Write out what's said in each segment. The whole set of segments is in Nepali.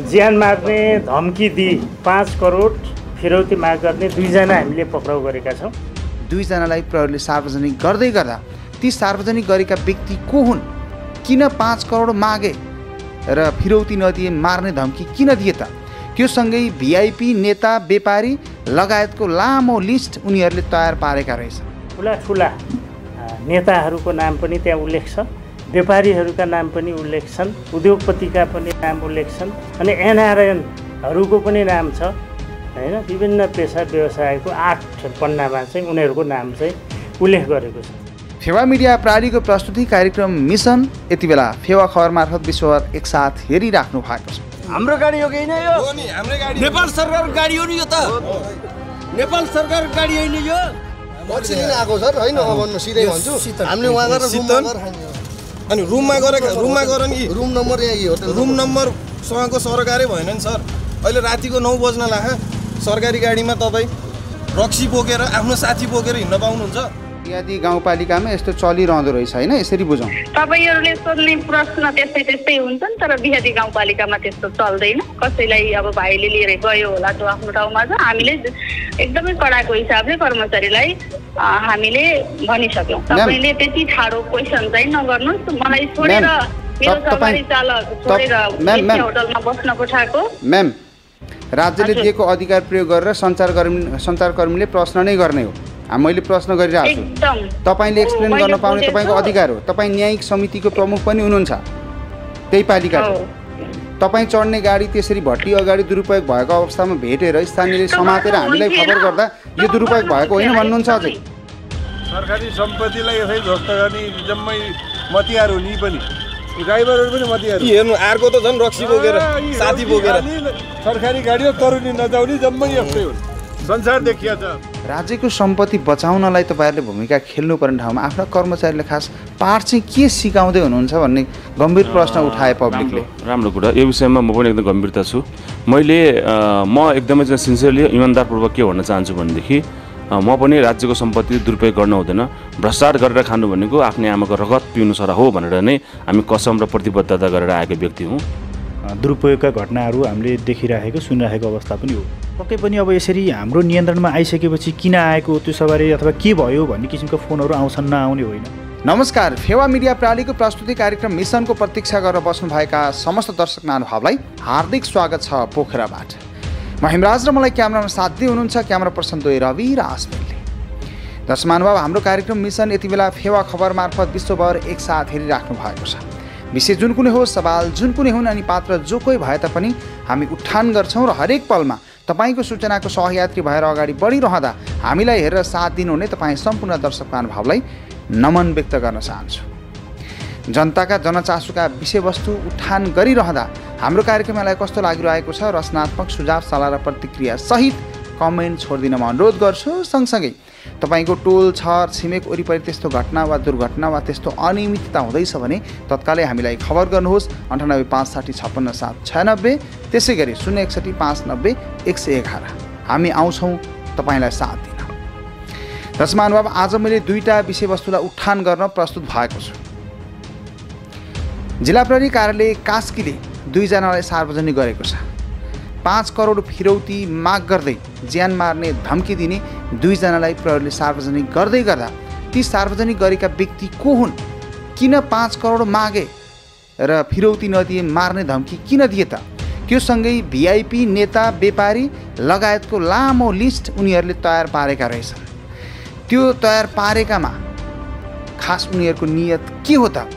ज्यान मार्ने धम्की दिई पाँच करोड फिरौती माग गर्ने दुईजना हामीले पक्राउ गरेका छौँ। दुईजनालाई प्रहरीले सार्वजनिक गर्दै गर्दा ती सार्वजनिक गरेका व्यक्ति को हुन्? किन पाँच करोड मागे? र फिरौती नदिए मार्ने धम्की किन दिए त? त्यो सँगै भिआइपी नेता व्यापारी लगायतको लामो लिस्ट उनीहरूले तयार पारेका रहेछन्। ठुला ठुला नेताहरूको नाम पनि त्यहाँ उल्लेख छ। व्यापारीहरूका नाम पनि उल्लेख छन् उद्योगपतिका पनि नाम उल्लेख छन् अनि एनआरएनहरूको पनि नाम छ होइन? विभिन्न पेसा व्यवसायको आठ पन्नामा चाहिँ उनीहरूको नाम चाहिँ उल्लेख गरेको छ। फेवा मिडिया प्रणालीको प्रस्तुति कार्यक्रम मिसन यति बेला फेवा खबर मार्फत विश्वभर एकसाथ हेरिराख्नु भएको छ। हाम्रो गाडी हो कि होइन यो हो नि हाम्रै गाडी नेपाल सरकार गाडी हो नि यो त। नेपाल सरकार गाडी होइन यो। पछि लिन आएको सर होइन? अब भन्नु सिधै भन्छु। हामीले उहाँ गएर अनि रुममा गएर रुममा गएर नि। रुम नम्बर यहाँ रुम नम्बरसँगको सरकारै भएन नि सर। अहिले रातिको नौ बज्न लाख सरकारी गाडीमा तपाईँ रक्सी बोकेर आफ्नो साथी बोकेर हिँड्न पाउनुहुन्छ। यदि गाउँपालिकामा यस्तो चलिरहँदो रहेछ होइन? यसरी बुझौँ। तपाईँहरूले सोध्ने प्रश्न त्यस्तै त्यस्तै हुन्छ नि तर बिहारी गाउँपालिकामा त्यस्तो चल्दैन। कसैलाई अब भाइले लिएर गयो होला त्यो आफ्नो ठाउँमा छ हामीले एकदमै कडाको हिसाबले कर्मचारीलाई हामीले भनिसक्यौँ। तपाईँले त्यति ठाडो क्वेसन चाहिँ नगर्नुहोस्। मलाई छोडेर मेरो सवारी चालक। होटलमा बस्न पठाएको। म्याम राज्यले। दिएको अधिकार प्रयोग गरेर सञ्चारकर्मी सञ्चारकर्मीले प्रश्न नै गर्ने हो। मैले प्रश्न गरिरहेको छु। तपाईँले एक्सप्लेन गर्न पाउने। तपाईँको अधिकार हो। तपाईँ न्यायिक समितिको प्रमुख पनि हुनुहुन्छ। त्यही पालिकाको हो। तपाईँ चढ्ने गाडी त्यसरी भट्टी अगाडि दुरुपयोग भएको अवस्थामा भेटेर स्थानीयले समातेर हामीलाई। खबर गर्दा यो दुरुपयोग भएको होइन भन्नुहुन्छ अझै। सरकारी सम्पत्तिलाई यसै ध्वस्त गर्ने जम्मै मतियार हो नि पनि। ड्राइभरहरू पनि मतियार हेर्नु अर्को त झन् रक्सी बोकेर साथी बोकेर। सरकारी गाडी हो तरुनी नजाउने जम्मै यस्तै हुन्। संसार देखिया छ राज्यको सम्पत्ति बचाउनलाई तपाईँहरूले भूमिका खेल्नुपर्ने ठाउँमा आफ्ना कर्मचारीले खास पाठ चाहिँ के सिकाउँदै हुनुहुन्छ भन्ने गम्भीर प्रश्न उठाए पब्लिकले राम्रो कुरा। यो विषयमा म पनि एकदम गम्भीरता छु। मैले म एकदमै चाहिँ सिन्सियरली इमान्दारपूर्वक के भन्न चाहन्छु भनेदेखि म पनि राज्यको सम्पत्ति दुरुपयोग गर्न हुँदैन। भ्रष्टाचार गरेर खानु भनेको आफ्नै आमाको रगत पिउनु सर हो भनेर नै हामी कसम र प्रतिबद्धता गरेर आएको व्यक्ति हौँ। दुरुपयोगका घटनाहरू हामीले देखिराखेको सुनिराखेको अवस्था पनि हो। पक्कै पनि अब यसरी हाम्रो नियन्त्रणमा आइसकेपछि किन आएको त्यो सवारी अथवा के भयो भन्ने किसिमको फोनहरू आउँछन् नआउने होइन। नमस्कार फेवा मिडिया प्रणालीको प्रस्तुति कार्यक्रम मिसनको प्रतीक्षा गरेर बस्नुभएका समस्त दर्शक महानुभावलाई हार्दिक स्वागत छ पोखराबाट। म हिमराज र मलाई क्यामरामा साथ दिइ हुनुहुन्छ क्यामरा पर्सन दोय रवि र आसमेलले दर्शक महानुभाव हाम्रो कार्यक्रम मिसन यति बेला फेवा खबर मार्फत विश्वभर एकसाथ हेरिराख्नु भएको छ। विषय जुन कुनै होस् सवाल जुन कुनै हुन् अनि पात्र जो कोही भए तापनि हामी उठान गर्छौँ र हरेक पलमा तपाईँको सूचनाको सहयात्री भएर अगाडि बढिरहँदा हामीलाई हेरेर साथ दिनुहुने तपाईँ सम्पूर्ण दर्शक महानुभावलाई नमन व्यक्त गर्न चाहन्छु। जनताका जनचासोका विषयवस्तु उठान गरिरहँदा हाम्रो कार्यक्रमलाई कस्तो लागिरहेको छ रचनात्मक सुझाव सल्लाह र प्रतिक्रिया सहित कमेन्ट छोडिदिन म अनुरोध गर्छु। सँगसँगै तपाईँको टोल छर छिमेक वरिपरि त्यस्तो घटना वा दुर्घटना वा त्यस्तो अनियमितता हुँदैछ भने तत्कालै हामीलाई खबर गर्नुहोस्। अन्ठानब्बे पाँच साठी छप्पन्न सात छयानब्बे त्यसै गरी शून्य एकसठी पाँच नब्बे एक सय एघार। हामी आउँछौँ तपाईँलाई साथ दिन। दर्शक महानुभाव आज मैले दुईवटा विषयवस्तुलाई उठान गर्न प्रस्तुत भएको छु। जिल्ला प्रहरी कार्यालय कास्कीले दुईजनालाई सार्वजनिक गरेको छ। पाँच करोड फिरौती माग गर्दै ज्यान मार्ने धम्की दिने दुईजनालाई प्रहरीले सार्वजनिक गर्दै गर्दा ती सार्वजनिक गरेका व्यक्ति को हुन्? किन पाँच करोड मागे? र फिरौती नदिए मार्ने धम्की किन दिए त? त्यो सँगै भिआइपी नेता व्यापारी लगायतको लामो लिस्ट उनीहरूले तयार पारेका रहेछन्। त्यो तयार पारेकामा खास उनीहरूको नियत के हो त?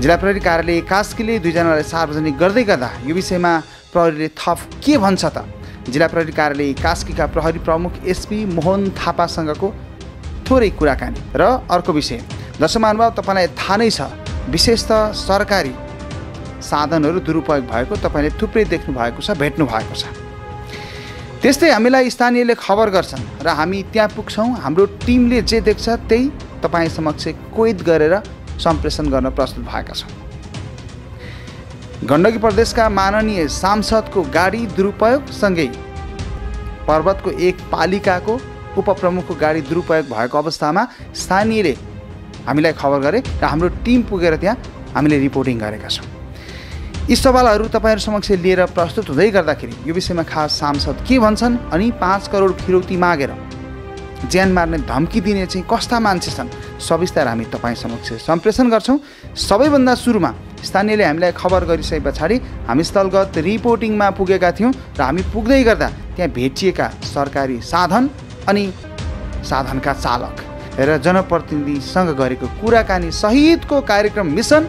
जिल्ला प्रहरी कार्यालय कास्कीले दुईजनालाई सार्वजनिक गर्दै गर्दा यो विषयमा प्रहरीले थप के भन्छ त? जिल्ला प्रहरी कार्यालय कास्कीका प्रहरी प्रमुख एसपी मोहन थापासँगको थोरै कुराकानी र अर्को विषय। दर्शक महानुभाव तपाईँलाई थाहा नै छ विशेष त सरकारी साधनहरू दुरुपयोग भएको तपाईँले थुप्रै देख्नु भएको छ भेट्नु भएको छ। त्यस्तै हामीलाई स्थानीयले खबर गर्छन् र हामी त्यहाँ पुग्छौँ हाम्रो टिमले जे देख्छ त्यही तपाईँ समक्ष कोइद गरेर सम्प्रेषण गर्न प्रस्तुत भएका छौँ गण्डकी प्रदेशका माननीय सांसदको गाडी दुरुपयोगसँगै पर्वतको एक पालिकाको उपप्रमुखको गाडी दुरुपयोग भएको अवस्थामा स्थानीयले हामीलाई खबर गरे र हाम्रो टिम पुगेर त्यहाँ हामीले रिपोर्टिङ गरेका छौँ। यी सवालहरू तपाईँहरू समक्ष लिएर प्रस्तुत हुँदै गर्दाखेरि यो विषयमा खास सांसद के भन्छन् अनि पाँच करोड फिरौती मागेर ज्यान मार्ने धम्की दिने चाहिँ कस्ता मान्छे छन् सविस्तार हामी तपाईँ समक्ष सम्प्रेषण गर्छौँ। सबैभन्दा सुरुमा स्थानीयले हामीलाई खबर गरिसके पछाडि हामी स्थलगत रिपोर्टिङमा पुगेका थियौँ र हामी पुग्दै गर्दा त्यहाँ भेटिएका सरकारी साधन अनि साधनका चालक र जनप्रतिनिधिसँग गरेको कुराकानी सहितको कार्यक्रम मिसन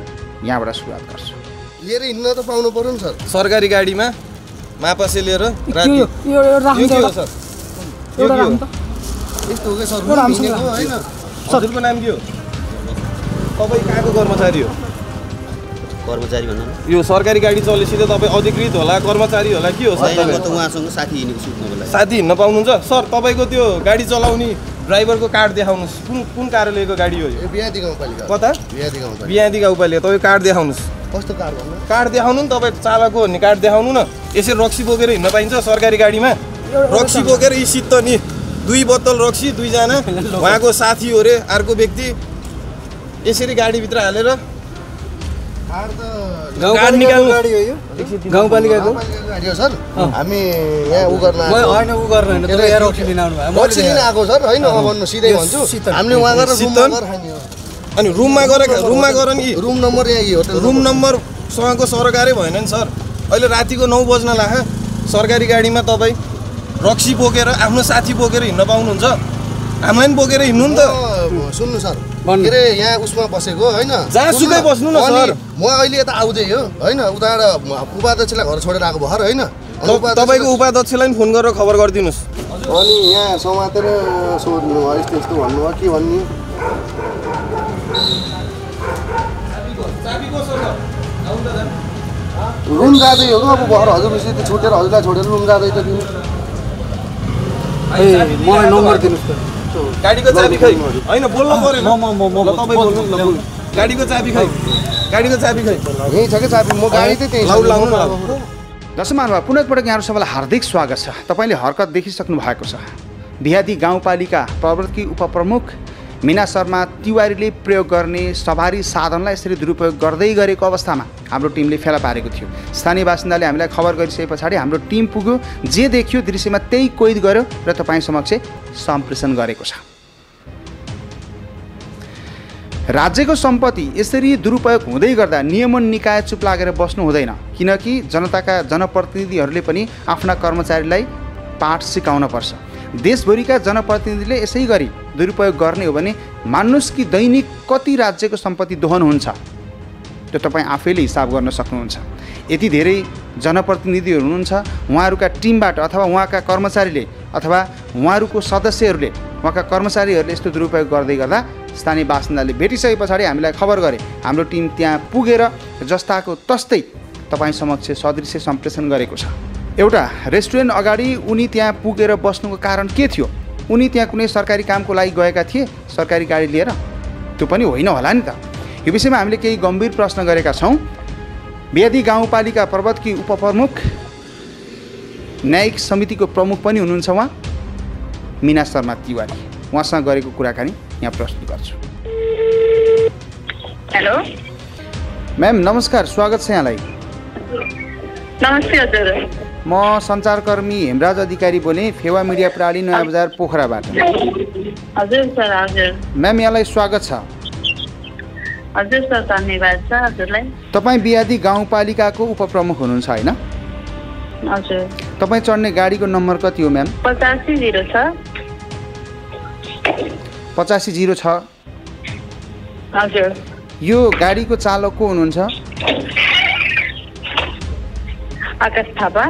यहाँबाट सुरुवात गर्छु। लिएर हिँड्न त पाउनु पऱ्यो नि सर। सरकारी गाडीमा मापासे लिएर सर? यस्तो हो क्या होइन। हजुरको नाम के हो? तपाईँ कहाँको कर्मचारी हो? कर्मचारी भन्नु यो सरकारी गाडी चलेपछि त तपाईँ अधिकृत होला कर्मचारी होला के हो सर त उहाँसँग साथी हिँडेको सुत्नुको लागि साथी हिँड्न पाउनुहुन्छ? सर तपाईँको त्यो गाडी चलाउने ड्राइभरको कार्ड देखाउनुहोस्। कुन कुन कार्यालयको गाडी हो यो? बिहादी गाउँपालिका। कता? बिहादी गाउँपालिका। बिहादी गाउँपालिका तपाईँ कार्ड देखाउनुहोस्। कस्तो कार भन्नु? कार्ड देखाउनु नि तपाईँ चालक हो भने कार्ड देखाउनु न। यसरी रक्सी बोकेर हिँड्न पाइन्छ सरकारी गाडीमा। रक्सी बोकेर यी सित्त नि दुई बोतल रक्सी दुईजना उहाँको साथी हो अरे अर्को व्यक्ति। यसरी गाडीभित्र हालेर गाउँपालिकाको गाउँपालिकाको गाडी हो सर। हामी यहाँ उ गर्न आएको। होइन उ गर्न होइन। तपाईँ यहाँ रक्सी लिन आउनु भयो रक्सी लिन आएको सर। होइन अब भन्नु सिधै भन्छु। हामीले उहाँ गएर रुममा शीतल? गएर खाने हो। अनि रुममा गएर रुममा गएर नि। रुम नम्बर यहाँ होटल रुम नम्बरसँगको सरकारै भएन नि सर। अहिले रातिको नौ बज्न लाख सरकारी गाडीमा तपाईँ रक्सी बोकेर आफ्नो साथी बोकेर हिँड्न पाउनुहुन्छ। हामीलाई पनि बोकेर हिँड्नु नि त। सुन्नु सर। के अरे यहाँ उसमा बसेको होइन? जहाँसुकै बस्नु न, सर। म अहिले यता आउँदै हो होइन? उताबाट उपाध्यक्षलाई घर छोडेर आएको भएर होइन? तपाईँको उपाध्यक्षलाई पनि फोन गरेर खबर गरिदिनुहोस्। अनि यहाँ समातेर सोध्नु भयो यस्तो यस्तो भन्नुभयो के भन्ने? रुम जाँदै हो अब भएर हजुर त्यो छुटेर हजुरलाई छोडेर रुम जाँदै त ए मलाई नम्बर दिनुहोस् त। गाडीको चाबी खै होइन बोल्नु ल तपाईँ बोल्नु गाडीको चाबी खै गाडीको चाबी खै यहीँ छ कि चाबी? म गाडी चाहिँ त्यहीँ। लाउ लाउनु महानुभाव पुनः एकपटक यहाँहरू सबैलाई हार्दिक स्वागत छ। तपाईँले हरकत देखिसक्नु भएको छ। बिहादी गाउँपालिका प्रवर्तकी उपप्रमुख मिना शर्मा तिवारीले प्रयोग गर्ने सवारी साधनलाई यसरी दुरुपयोग गर्दै गरेको अवस्थामा हाम्रो टिमले फेला पारेको थियो। स्थानीय बासिन्दाले हामीलाई खबर गरिसके पछाडि हाम्रो टिम पुग्यो जे देखियो दृश्यमा त्यही कोइद गर्यो र तपाईँ समक्ष सम्प्रेषण गरेको छ। राज्यको सम्पत्ति यसरी दुरुपयोग हुँदै गर्दा नियमन निकाय चुप लागेर बस्नु हुँदैन किनकि जनताका जनप्रतिनिधिहरूले पनि आफ्ना कर्मचारीलाई पाठ सिकाउन पर्छ। देशभरिका जनप्रतिनिधिले यसै गरी दुरुपयोग गर्ने हो भने मान्नुहोस् कि दैनिक कति राज्यको सम्पत्ति दोहन हुन्छ? त्यो तपाईँ आफैले हिसाब गर्न सक्नुहुन्छ। यति धेरै जनप्रतिनिधिहरू हुनुहुन्छ उहाँहरूका टिमबाट अथवा उहाँका कर्मचारीले अथवा उहाँहरूको सदस्यहरूले उहाँका कर्मचारीहरूले यस्तो दुरुपयोग गर्दै गर्दा स्थानीय बासिन्दाले भेटिसके पछाडि हामीलाई खबर गरे। हाम्रो टिम त्यहाँ पुगेर जस्ताको तस्तै तपाईँ समक्ष सदृश्य सम्प्रेषण गरेको छ। एउटा रेस्टुरेन्ट अगाडि उनी त्यहाँ पुगेर बस्नुको कारण के थियो? उनी त्यहाँ कुनै सरकारी कामको लागि गएका थिए सरकारी गाडी लिएर। त्यो पनि होइन होला नि त। यो विषयमा हामीले केही गम्भीर प्रश्न गरेका छौँ। बेदी गाउँपालिका पर्वतकी उपप्रमुख न्यायिक समितिको प्रमुख पनि हुनुहुन्छ उहाँ मिना शर्मा तिवारी। उहाँसँग गरेको कुराकानी यहाँ प्रस्तुत गर्छु। हेलो। म्याम नमस्कार स्वागत छ यहाँलाई। नमस्ते हजुर। म सञ्चारकर्मी हेमराज अधिकारी बोलेँ फेवा मिडिया प्रणाली नयाँ बजार पोखराबाट। हजुर सर हजुर। म्याम यहाँलाई स्वागत छ। हजुर सर धन्यवाद छ हजुरलाई। तपाईँ बिहादी गाउँपालिकाको उपप्रमुख हुनुहुन्छ होइन? हजुर। तपाईँ चढ्ने गाडीको नम्बर कति हो म्याम? पचासी जिरो छ। पचासी जिरो छ। हजुर। यो गाडीको चालक को हुनुहुन्छ? आकाश थापा।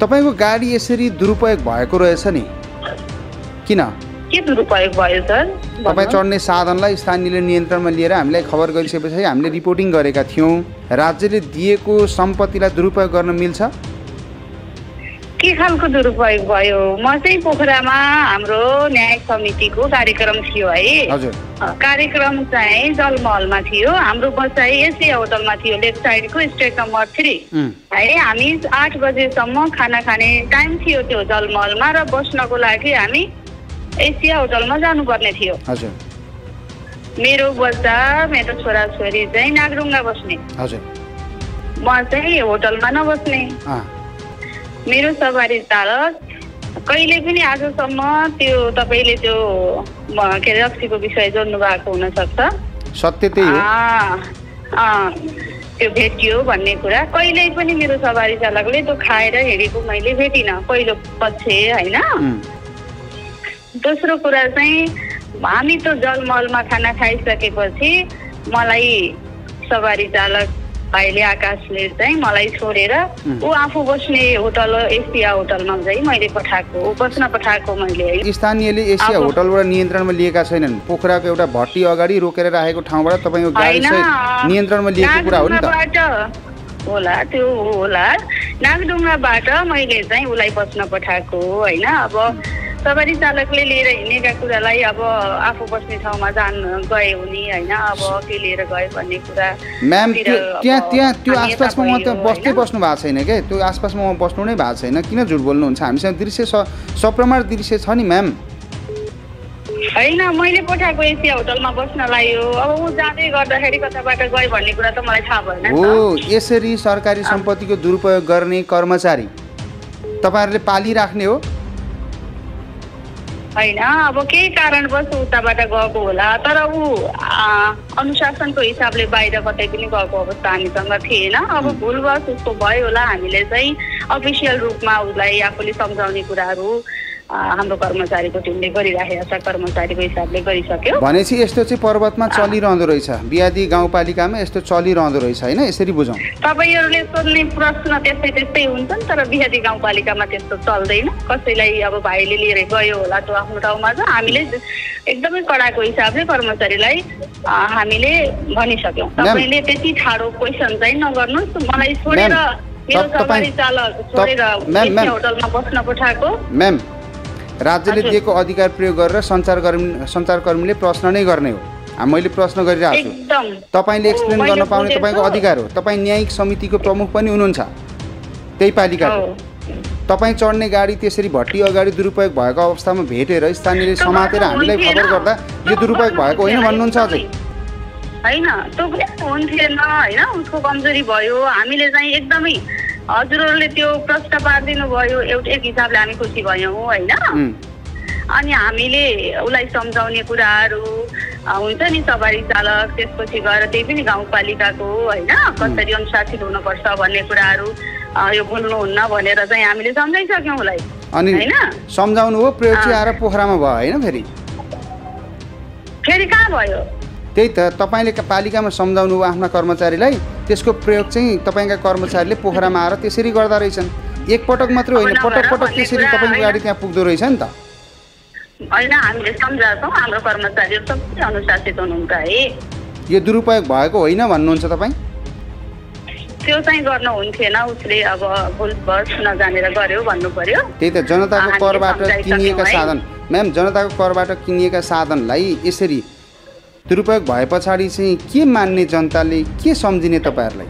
तपाईँको गाडी यसरी दुरुपयोग भएको रहेछ नि? किन? के दुरुपयोग भयो सर? तपाईँ। चढ्ने साधनलाई स्थानीयले नियन्त्रणमा लिएर हामीलाई खबर गरिसकेपछि हामीले रिपोर्टिङ गरेका थियौँ। राज्यले दिएको सम्पत्तिलाई दुरुपयोग गर्न मिल्छ? के खालको दुरुपयोग भयो? म चाहिँ पोखरामा हाम्रो न्याय समितिको कार्यक्रम थियो है। कार्यक्रम चाहिँ जलमहलमा थियो। हाम्रो बसाइ एसिया होटलमा थियो लेफ्ट साइडको स्टेट नम्बर थ्री। है हामी आठ बजेसम्म खाना खाने टाइम थियो त्यो जलमहलमा र बस्नको लागि हामी एसिया होटलमा जानुपर्ने थियो। मेरो बच्चा मेरो छोराछोरी चाहिँ नागरुङ्गा बस्ने। म चाहिँ होटलमा नबस्ने। मेरो सवारी चालक कहिले पनि आजसम्म त्यो तपाईँले त्यो के अरे रक्सीको विषय जोड्नु भएको हुनसक्छ। सत्य त्यही हो। त्यो भेटियो भन्ने कुरा। कहिल्यै पनि मेरो सवारी चालकले त्यो खाएर हिँडेको मैले भेटिनँ। पहिलो पछि होइन? दोस्रो कुरा चाहिँ हामी त जलमलमा खाना खाइसकेपछि मलाई सवारी चालक भाइले आकाशले चाहिँ मलाई छोडेर ऊ आफू बस्ने होटल एसिया होटलमा चाहिँ मैले पठाएको बस्न पठाएको मैले स्थानीयले एसिया होटलबाट नियन्त्रणमा लिएका छैनन्। पोखराको एउटा भट्टी अगाडि रोकेर राखेको ठाउँबाट तपाईँको गाडी नियन्त्रणमा लिएको कुरा हो नि त। होला त्यो होला। नागढुङ्गाबाट मैले चाहिँ उसलाई बस्न पठाएको होइन। अब सवारी चालकले लिएर हिँडेका कुरालाई अब आफू बस्ने ठाउँमा जान गए हुने होइन अब के लिएर गयो भन्ने कुरा म्याम त्यहाँ त्यहाँ त्यो आसपासमा उहाँ त बस्दै? बस्नु भएको छैन क्या त्यो आसपासमा उहाँ बस्नु नै भएको छैन। किन झुट बोल्नुहुन्छ? हामीसँग दृश्य सप्रमाण दृश्य छ नि म्याम होइन मैले पठाएको एसिया होटलमा बस्नलाई हो। अब ऊ जाँदै गर्दाखेरि कताबाट गयो भन्ने कुरा त मलाई थाहा भएन हो यसरी सरकारी सम्पत्तिको दुरुपयोग गर्ने कर्मचारी तपाईँहरूले पालिराख्ने हो। होइन? अब केही कारणवश उताबाट गएको होला तर ऊ अनुशासनको हिसाबले बाहिर कतै पनि गएको अवस्था हामीसँग थिएन। अब भुलवश उसको भयो होला हामीले चाहिँ अफिसियल रूपमा उसलाई आफूले सम्झाउने कुराहरू हाम्रो कर्मचारीको टिमले गरिराखेको छ कर्मचारीको हिसाबले गरिसक्यो। भनेपछि यस्तो चाहिँ पर्वतमा चलिरहँदो रहेछ। बिहादी गाउँपालिकामा यस्तो चलिरहँदो रहेछ होइन? यसरी बुझौँ। तपाईँहरूले सोध्ने प्रश्न त्यस्तै त्यस्तै हुन्छन् तर बिहादी गाउँपालिकामा त्यस्तो चल्दैन। कसैलाई अब भाइले लिएर गयो होला त्यो आफ्नो ठाउँमा छ हामीले एकदमै कडाको हिसाबले कर्मचारीलाई हामीले भनिसक्यौँ। तपाईँले त्यति ठाडो क्वेसन चाहिँ नगर्नुहोस्। मलाई छोडेर मेरो सवारी चालक छोडेर। होटलमा बस्न पठाएको। म्याम राज्यले। दिएको अधिकार प्रयोग गरेर सञ्चारकर्मी सञ्चारकर्मीले प्रश्न नै गर्ने हो। मैले प्रश्न गरिरहेको छु। तपाईँले एक्सप्लेन गर्न पाउने। तपाईँको अधिकार हो। तपाईँ न्यायिक समितिको प्रमुख पनि हुनुहुन्छ। त्यही पालिकाको। तपाईँ चढ्ने गाडी त्यसरी भट्टी अगाडि दुरुपयोग भएको अवस्थामा भेटेर स्थानीयले समातेर हामीलाई। खबर गर्दा यो दुरुपयोग भएको होइन भन्नुहुन्छ अझै। होइन हुन्थेन। होइन उसको कमजोरी भयो। हामीले चाहिँ एकदमै हजुरहरूले त्यो प्रश्न पारिदिनु भयो एउटा एक हिसाबले हामी खुसी भयौँ होइन? अनि हामीले उसलाई सम्झाउने कुराहरू हुन्छ नि सवारी चालक त्यसपछि गएर त्यही पनि गाउँपालिकाको होइन? कसरी अनुशासित हुनुपर्छ भन्ने कुराहरू यो भुल्नुहुन्न भनेर चाहिँ हामीले सम्झाइसक्यौँ उसलाई अनि होइन? सम्झाउनु हो प्रयोग पोखरामा भयो होइन फेरि? फेरि कहाँ भयो? त्यही त तपाईँले पालिकामा सम्झाउनु हो आफ्ना कर्मचारीलाई त्यसको प्रयोग चाहिँ तपाईँका कर्मचारीले पोखरामा आएर त्यसरी गर्दा रहेछन्। एकपटक मात्रै होइन पटक पटक त्यसरी तपाईँको। गाडी त्यहाँ पुग्दो रहेछ नि त। होइन हामीले सम्झाएको हाम्रो कर्मचारीहरू सबै अनुशासित हुनुहुन्छ है। यो दुरुपयोग भएको होइन भन्नुहुन्छ तपाईँ? त्यो चाहिँ गर्न हुन्थेन उसले अब भुलवश नजानेर गर्यो भन्नु पर्यो त्यही त जनताको करबाट किनिएका। साधन। म्याम जनताको करबाट किनिएका साधनलाई यसरी दुरुपयोग भए पछाडि चाहिँ के मान्ने जनताले के सम्झिने तपाईँहरूलाई?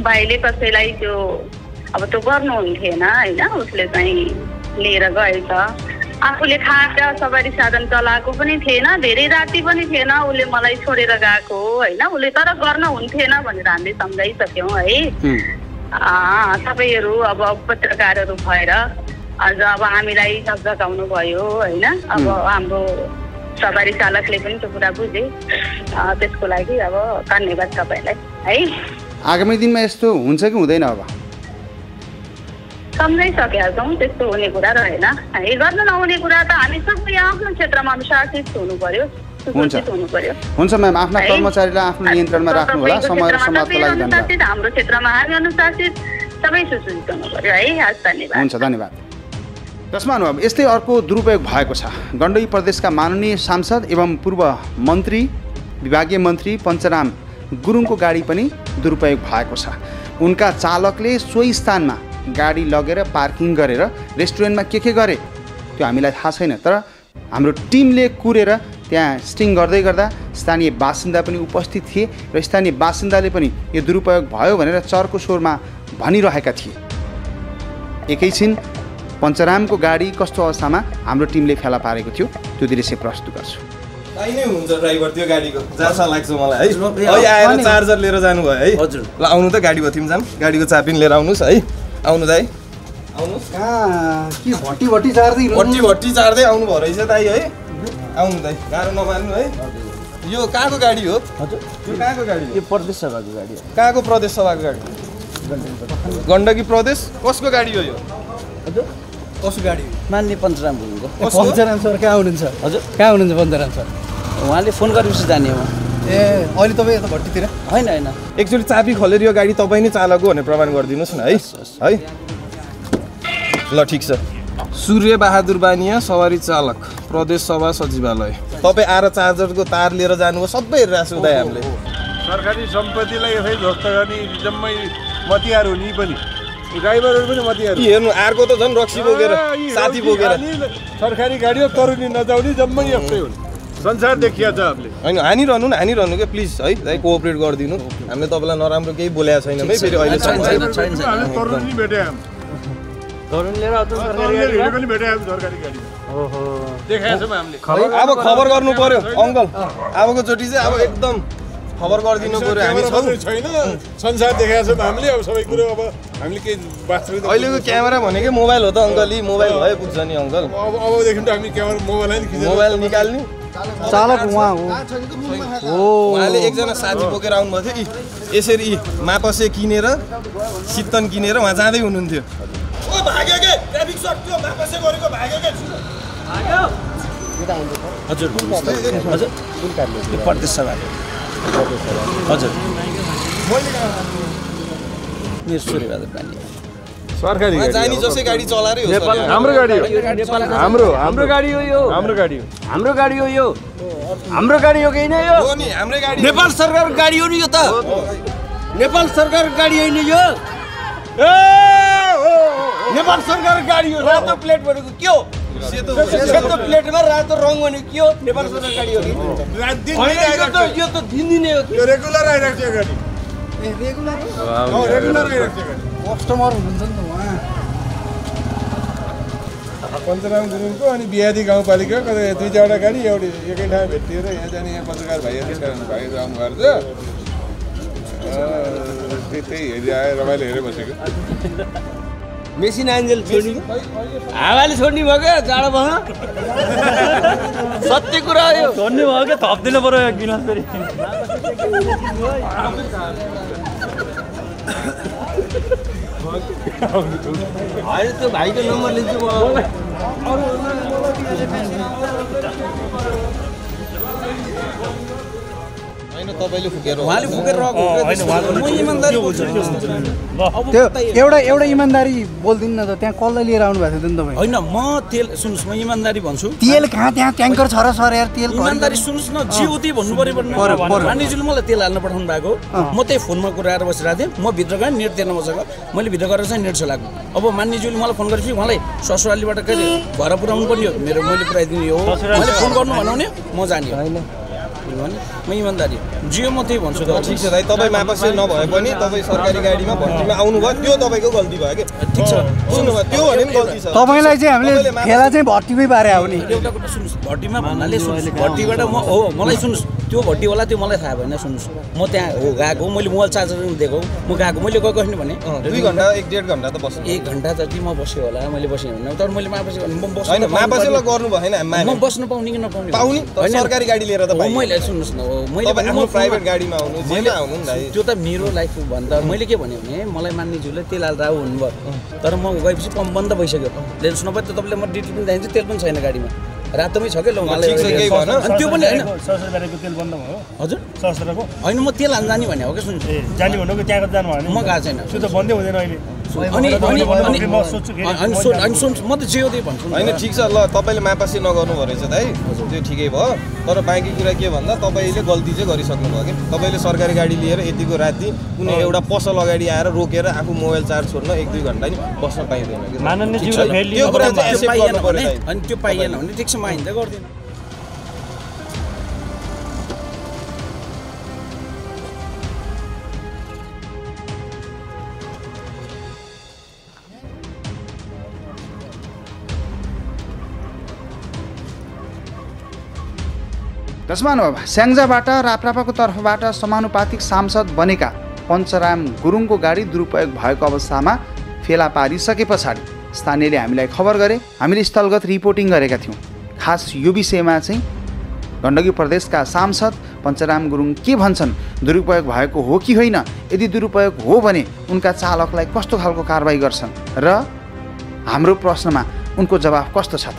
भाइले कसैलाई त्यो अब त्यो गर्नुहुन्थेन होइन उसले चाहिँ लिएर गएछ आफूले खाएर सवारी साधन चलाएको पनि थिएन धेरै राति पनि थिएन उसले मलाई छोडेर गएको हो होइन? उसले तर गर्न हुन्थेन भनेर हामीले सम्झाइसक्यौँ है। तपाईँहरू अब पत्रकारहरू भएर अझ अब हामीलाई झकझकाउनु भयो होइन? अब हाम्रो सवारी चालकले पनि त्यो कुरा बुझे। त्यसको लागि अब धन्यवाद तपाईँलाई है। आगामी दिनमा यस्तो हुन्छ कि हुँदैन अब? सम्झाइसकेका छौँ त्यस्तो हुने कुरा रहेन। है गर्नु नहुने कुरा त हामी सबै आफ्नो क्षेत्रमा अनुशासित हुनु पर्यो सुसज्जित हुनु पर्यो हुन्छ म्याम आफ्ना? कर्मचारीलाई आफ्नो नियन्त्रणमा राख्नु होला समय र समाजको लागि धन्यवाद। हाम्रो क्षेत्रमा हामी अनुशासित सबै सुसज्जित हुनु पर्यो है। हस् धन्यवाद। हुन्छ धन्यवाद। दशमा अनुभव यस्तै अर्को दुरुपयोग भएको छ। गण्डकी प्रदेशका माननीय सांसद एवं पूर्व मन्त्री विभागीय मन्त्री पञ्चराम गुरुङको गाडी पनि दुरुपयोग भएको छ। उनका चालकले सोही स्थानमा गाडी लगेर पार्किङ गरेर रेस्टुरेन्टमा के के गरे त्यो हामीलाई थाहा छैन तर हाम्रो टिमले कुरेर त्यहाँ स्टिङ गर्दै गर्दा स्थानीय बासिन्दा पनि उपस्थित थिए र स्थानीय बासिन्दाले पनि यो दुरुपयोग भयो भनेर चर्को स्वरमा भनिरहेका थिए। एकैछिन पञ्चरामको गाडी कस्तो अवस्थामा हाम्रो टिमले फेला पारेको थियो त्यो दृश्य प्रस्तुत गर्छु। दाइ नै हुन्छ ड्राइभर त्यो गाडीको। जहाँ लाग्छ मलाई है। आएर चार्जर लिएर जानुभयो है। हजुर। ल आउनु त गाडी भथिम जाम। गाडीको चाबी पनि लिएर आउनुहोस् है। आउनु दाइ। आउनुहोस्। कहाँ? के भट्टी भट्टी चार्दै भट्टी भट्टी चार्दै आउनु भयो रहेछ दाइ है। आउनु दाइ गाह्रो नमान्नु है। यो कहाँको गाडी हो? हजुर। यो कहाँको गाडी हो? यो प्रदेश सभाको गाडी हो। कहाँको प्रदेश सभाको गाडी? गण्डकी प्रदेश? कसको गाडी हो यो? हजुर। कसको गाडी? मान्ने पञ्चराम हुनुको? पञ्चराम सर कहाँ हुनुहुन्छ? हजुर। कहाँ हुनुहुन्छ पञ्चराम सर? उहाँले फोन गरेपछि जाने हो। ए अहिले तपाईँ यता भट्टीतिर? होइन होइन। एकचोटि चाबी खोलेर यो गाडी तपाईँ नै चालक हो भनेर प्रमाण गरिदिनुहोस् न है? है? ल ठिक छ। सूर्य बहादुर बानिया सवारी चालक प्रदेश सभा सचिवालय। तपाईँ आएर चार्जरको तार लिएर जानुभयो सबै हेरिरहेको छु हामीले। सरकारी सम्पत्तिलाई यसै ध्वस्त गर्ने जम्मै मतियार हो नि पनि। ड्राइभरहरू पनि यी हेर्नु अर्को त झन् रक्सी बोकेर साथी बोकेर। सरकारी गाडी हो तरुनी नजाउने जम्मै यस्तै हुन्। संसार देखिया छ हामीले। होइन हानिरहनु न हानिरहनु क्या प्लिज है दाइ कोअपरेट गरिदिनु। हामीले तपाईँलाई नराम्रो केही बोलेको छैनौँ है फेरि अहिलेसम्म है छैन, छैन, छैन। हामीले तरुनी भेटे हामी तरुण लिएर आउँछ सरकारी तरुनी गाडीमा? पनि भेटे हामी सरकारी गाडी ओहो। देखाएको छौँ हामीले। अब खबर गर्नु पर्यो अङ्कल। अबको चोटि चाहिँ अब एकदम खबर गरिदिनु पर्यो हामी छैन संसार देखाएको छौँ हामीले अब सबै कुरो अब हामीले केही वास्तविक अहिलेको क्यामेरा भनेकै मोबाइल हो त अङ्कल यी मोबाइल भए पुग्छ नि अङ्कल अब अबदेखि त हामी क्यामेरा मोबाइल मोबाइल निकाल्ने चालक उहाँ हो उहाँले एकजना साथी बोकेर आउनुभएको थियो यी यसरी यी मापसे किनेर सित्तन किनेर उहाँ जाँदै हुनुहुन्थ्यो हजुर हजुर प्रदेश सभाको हजुर। मेरो सूर्यबहादुर पाण्डे सरकारी गाडी जसै गाडी चलाएरै यहाँ। हाम्रो गाडी हो। हाम्रो हाम्रो गाडी हो यो। हाम्रो गाडी हो। हाम्रो गाडी हो यो। हाम्रो गाडी हो कि होइन यो। हो नि हाम्रै गाडी हो। नेपाल सरकारको गाडी हो नि यो त। नेपाल सरकारको गाडी होइन यो। नेपाल सरकारको गाडी हो। रातो प्लेट भनेको के हो? सेतो प्लेटमा रातो रङ भनेको के हो? नेपाल सरकार गाडी हो कि? रात दिन होइन, यो त यो त दिनदिनै हो कि? यो रेगुलर आइरहेको छ यो गाडी। हो रेगुलर? आइरहेको गाडी। कस्टमर हुनुहुन्छ नि त उहाँ। पञ्चराम गुरुङको अनि बिहारी गाउँपालिका कतै दुई चारवटा गाडी एउटै एकै ठाउँ भेटिएर यहाँ जाने यहाँ पत्रकार भाइहरू कारण भाइहरू आउनुभएको छ त्यही हेरि आयो रमाइलो हेरेर बसेको मेसिन आइन्जेल छोड्ने हावाले छोड्ने भयो क्या जाडोमा सत्य कुरा हो यो। छोड्ने भयो क्या थपिदिनु पऱ्यो गिलास फेरि। होइन त्यो भाइको नम्बर लिन्छु त्यो एउटा एउटा इमान्दारी बोलिदिनु न त त्यहाँ कसलाई लिएर आउनु भएको थियो नि तपाईँ होइन म तेल सुन्नुहोस् म इमान्दारी भन्छु तेल कहाँ त्यहाँ ट्याङ्कर छ र सर यार तेल इमान्दारी सुन्नुहोस् न जे उति भन्नु पऱ्यो। मानिसले मलाई तेल हाल्न पठाउनु भएको म त्यही फोनमा कुराएर बसिरहेको थिएँ म भित्र गएँ नेट दिएन मसँग मैले भित्र गएर चाहिँ नेट चलाएको अब मान्यज्यूले मलाई फोन गरेपछि उहाँलाई ससुरालीबाट के अरे घर पुऱ्याउनु पर्ने हो मेरो मैले पुऱ्याइदिने हो मैले फोन गर्नु भने म जाने हो भने म इमान्दारी जियो म त्यही भन्छु त ठिक छ दाइ तपाईँ मापसे नभए पनि तपाईँ सरकारी गाडीमा भर्तीमा आउनुभयो। त्यो तपाईँको गल्ती भयो कि? ठिक छ। सुन्नुभयो। त्यो भने पनि गल्ती छ। तपाईँलाई चाहिँ हामीले फेला चाहिँ भट्टीमै पारे हो नि। एउटा कुरा सुन्नुहोस्। भट्टीमा भन्नाले सुन्नुहोस्। भट्टीबाट म हो मलाई सुन्नुहोस्। त्यो भट्टीवाला त्यो मलाई थाहा भएन सुन्नुहोस्। म त्यहाँ हो गएको मैले मोबाइल चार्जर पनि दिएको म गएको मैले गएको होइन भने। दुई घन्टा एक डेढ घन्टा त बस्नु एक घन्टा जति म बसेँ होला मैले बसेँ भने। तर मैले मापसी भने म बस्नु गर्नु भएन म। बस्नु पाउने कि नपाउने? पाउने सरकारी गाडी लिएर त। मैले सुन्नुहोस् न हो, मैले भने आफ्नो म प्राइभेट गाडीमा आउनु मैले आउनु नि दाइ त्यो त मेरो लाइफ भन्दा मैले के भने भने मलाई मान्नेज्यूले तेल हालेर आऊ भन्नुभयो तर म गएपछि पम्प बन्द भइसक्यो। लेन्स नभए त तपाईँले म डिटी पनि जान्छु तेल पनि छैन गाडीमा। रातोमै छ क्या ल। अनि त्यो पनि होइन। ससुरालीको तेल बन्द भयो हजुर। ससुराको होइन म तेल हाल्न जाने भने हो क्या सुन्छु ए जाने भन्नुको त्यहाँको जानु भयो म गएको छैन। त अनि अनि सोध्छु म त जे हो त्यही भन्छु। होइन ठिक छ ल तपाईँले मापासी नगर्नु भयो रहेछ दाइ त्यो ठिकै भयो। तर बाँकी कुरा के भन्दा तपाईँले गल्ती चाहिँ गरिसक्नु भयो कि? तपाईँले सरकारी गाडी लिएर यतिको राति कुनै एउटा पसल अगाडि आएर रोकेर आफू मोबाइल चार्ज छोड्न एक दुई घन्टा नि बस्न पाइँदैन कुरा चाहिँ अनि त्यो पाइएन भने ठिक छ म आइन्दा गर्दिनँ। बाबा स्याङ्जाबाट राप्रापाको तर्फबाट समानुपातिक सांसद बनेका पञ्चराम गुरुङको गाडी दुरुपयोग भएको अवस्थामा फेला पारिसके पछाडि स्थानीयले हामीलाई खबर गरे हामीले स्थलगत रिपोर्टिङ गरेका थियौँ। खास यो विषयमा चाहिँ गण्डकी प्रदेशका सांसद पञ्चराम गुरुङ के भन्छन्? दुरुपयोग भएको हो कि होइन? यदि दुरुपयोग हो भने उनका चालकलाई कस्तो खालको कारवाही गर्छन्? र हाम्रो प्रश्नमा उनको जवाफ कस्तो छ त?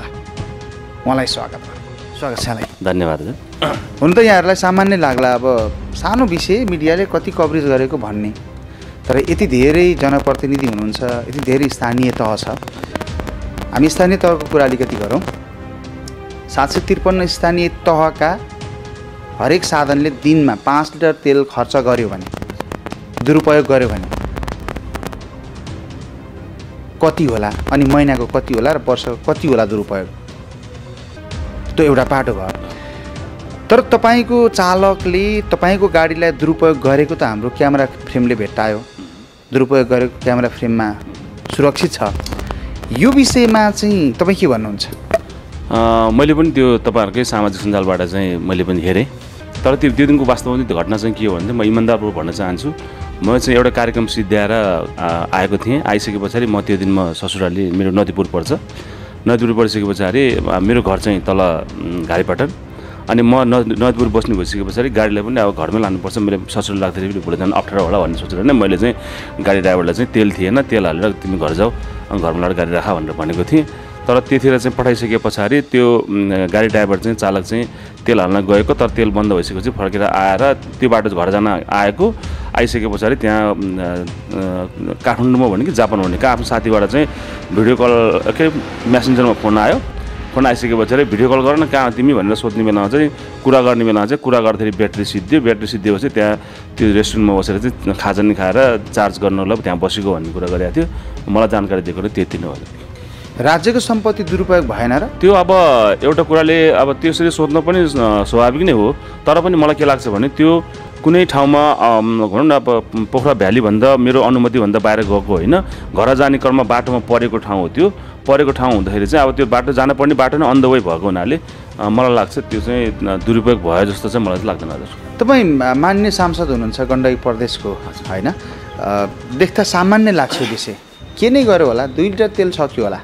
उहाँलाई स्वागत। स्वागत छ धन्यवाद हुन त यहाँहरूलाई सामान्य लाग्ला। अब सानो विषय मिडियाले कति कभरेज गरेको भन्ने। तर यति धेरै जनप्रतिनिधि हुनुहुन्छ यति धेरै स्थानीय तह छ। हामी स्थानीय तहको कुरा अलिकति गरौँ। सात सय त्रिपन्न स्थानीय तहका हरेक साधनले दिनमा पाँच लिटर तेल खर्च गर्यो भने दुरुपयोग गर्यो भने कति होला अनि महिनाको कति होला र वर्षको कति होला दुरुपयोग? त्यो एउटा पाटो भयो। तर तपाईँको चालकले तपाईँको गाडीलाई दुरुपयोग गरेको त हाम्रो क्यामेरा फ्रेमले भेट्टायो। दुरुपयोग गरेको क्यामेरा फ्रेममा सुरक्षित छ। यो विषयमा चाहिँ तपाईँ के भन्नुहुन्छ? मैले पनि त्यो तपाईँहरूकै सामाजिक सञ्जालबाट चाहिँ मैले पनि हेरेँ। तर त्यो त्यो दिनको वास्तवमा चाहिँ घटना चाहिँ के हो भने म इमान्दारपूर्वक भन्न चाहन्छु। म चाहिँ एउटा कार्यक्रम सिद्ध्याएर आएको थिएँ। आइसके पछाडि म त्यो दिन म ससुराली मेरो नदीपुर पर्छ। नदीपुर परिसके पछाडि मेरो घर चाहिँ तल घारीपाटन। अनि म न नदीपुर बस्ने भइसके पछाडि गाडीलाई पनि अब घरमै लानुपर्छ। मैले ससुराली लाग्दाखेरि पनि भोलि जानु अप्ठ्यारो होला भन्ने सोचेर नै मैले चाहिँ गाडी ड्राइभरलाई चाहिँ तेल थिएन तेल हालेर तिमी घर जाऊ अनि घरमा ल्याएर गाडी राख भनेर भनेको थिएँ। तर त्यतिखेर चाहिँ पठाइसके पछाडि त्यो गाडी ड्राइभर चाहिँ चालक चाहिँ तेल हाल्न गएको। तर तेल बन्द भइसकेपछि फर्केर आएर त्यो बाटो घर जान आएको। आइसके पछाडि त्यहाँ काठमाडौँमा भने कि जापान कहाँ आफ्नो साथीबाट चाहिँ भिडियो कल के मेसेन्जरमा फोन आयो। फोन आइसके पछाडि भिडियो कल गर न कहाँ तिमी भनेर सोध्ने बेलामा चाहिँ कुरा गर्ने बेलामा चाहिँ कुरा गर्दाखेरि ब्याट्री सिद्धियो ब्याट्री सिद्धिएपछि त्यहाँ त्यो रेस्टुरेन्टमा बसेर चाहिँ खाजा नि खाएर चार्ज गर्नलाई त्यहाँ बसेको भन्ने कुरा गरेको थियो। मलाई जानकारी दिएको थियो त्यति नै हो राज्यको सम्पत्ति दुरुपयोग भएन र? त्यो अब एउटा कुराले अब त्यसरी सोध्न पनि स्वाभाविक नै हो। तर पनि मलाई के लाग्छ भने त्यो कुनै ठाउँमा भनौँ न अब पोखरा भ्यालीभन्दा मेरो अनुमतिभन्दा बाहिर गएको होइन। घर जाने क्रममा बाटोमा परेको ठाउँ हो त्यो। परेको ठाउँ हुँदाखेरि चाहिँ अब त्यो बाटो जानुपर्ने बाटो नै अन द वे भएको हुनाले मलाई लाग्छ त्यो चाहिँ दुरुपयोग भयो जस्तो चाहिँ मलाई चाहिँ लाग्दैन हजुर। तपाईँ मान्य सांसद हुनुहुन्छ गण्डकी प्रदेशको होइन? देख्दा सामान्य लाग्छ विषय। के नै गर्यो होला? दुई लिटर तेल सक्यो होला।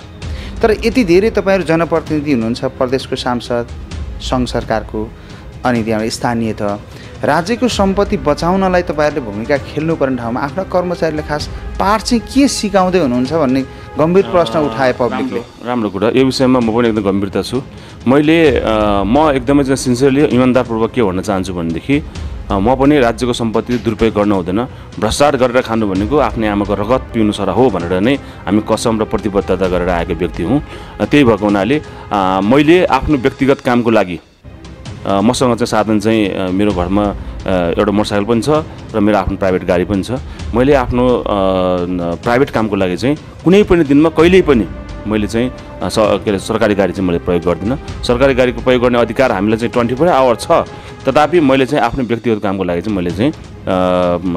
तर यति धेरै तपाईँहरू जनप्रतिनिधि हुनुहुन्छ प्रदेशको सांसद सङ्घ सरकारको अनि त्यहाँबाट स्थानीय त। राज्यको सम्पत्ति बचाउनलाई तपाईँहरूले भूमिका खेल्नुपर्ने ठाउँमा आफ्ना कर्मचारीले खास पाठ चाहिँ के सिकाउँदै हुनुहुन्छ भन्ने गम्भीर प्रश्न उठाए पब्लिकले राम्रो कुरा। यो विषयमा म पनि एकदम गम्भीरता छु। मैले म एकदमै चाहिँ सिन्सियरली इमान्दारपूर्वक के भन्न चाहन्छु भनेदेखि म पनि राज्यको सम्पत्ति दुरुपयोग गर्न हुँदैन। भ्रष्टाचार गरेर खानु भनेको आफ्नै आमाको रगत पिउनु सर हो भनेर नै हामी कसम र प्रतिबद्धता गरेर आएको व्यक्ति हुँ। त्यही भएको हुनाले मैले आफ्नो व्यक्तिगत कामको लागि मसँग चाहिँ साधन चाहिँ मेरो घरमा एउटा मोटरसाइकल पनि छ र मेरो आफ्नो प्राइभेट गाडी पनि छ। मैले आफ्नो प्राइभेट कामको लागि चाहिँ कुनै पनि दिनमा कहिल्यै पनि मैले चाहिँ स के अरे सरकारी गाडी चाहिँ मैले प्रयोग गर्दिनँ। सरकारी गाडीको प्रयोग गर्ने अधिकार हामीलाई चाहिँ ट्वेन्टी फोर आवर छ। तथापि मैले चाहिँ आफ्नो व्यक्तिगत कामको लागि चाहिँ मैले चाहिँ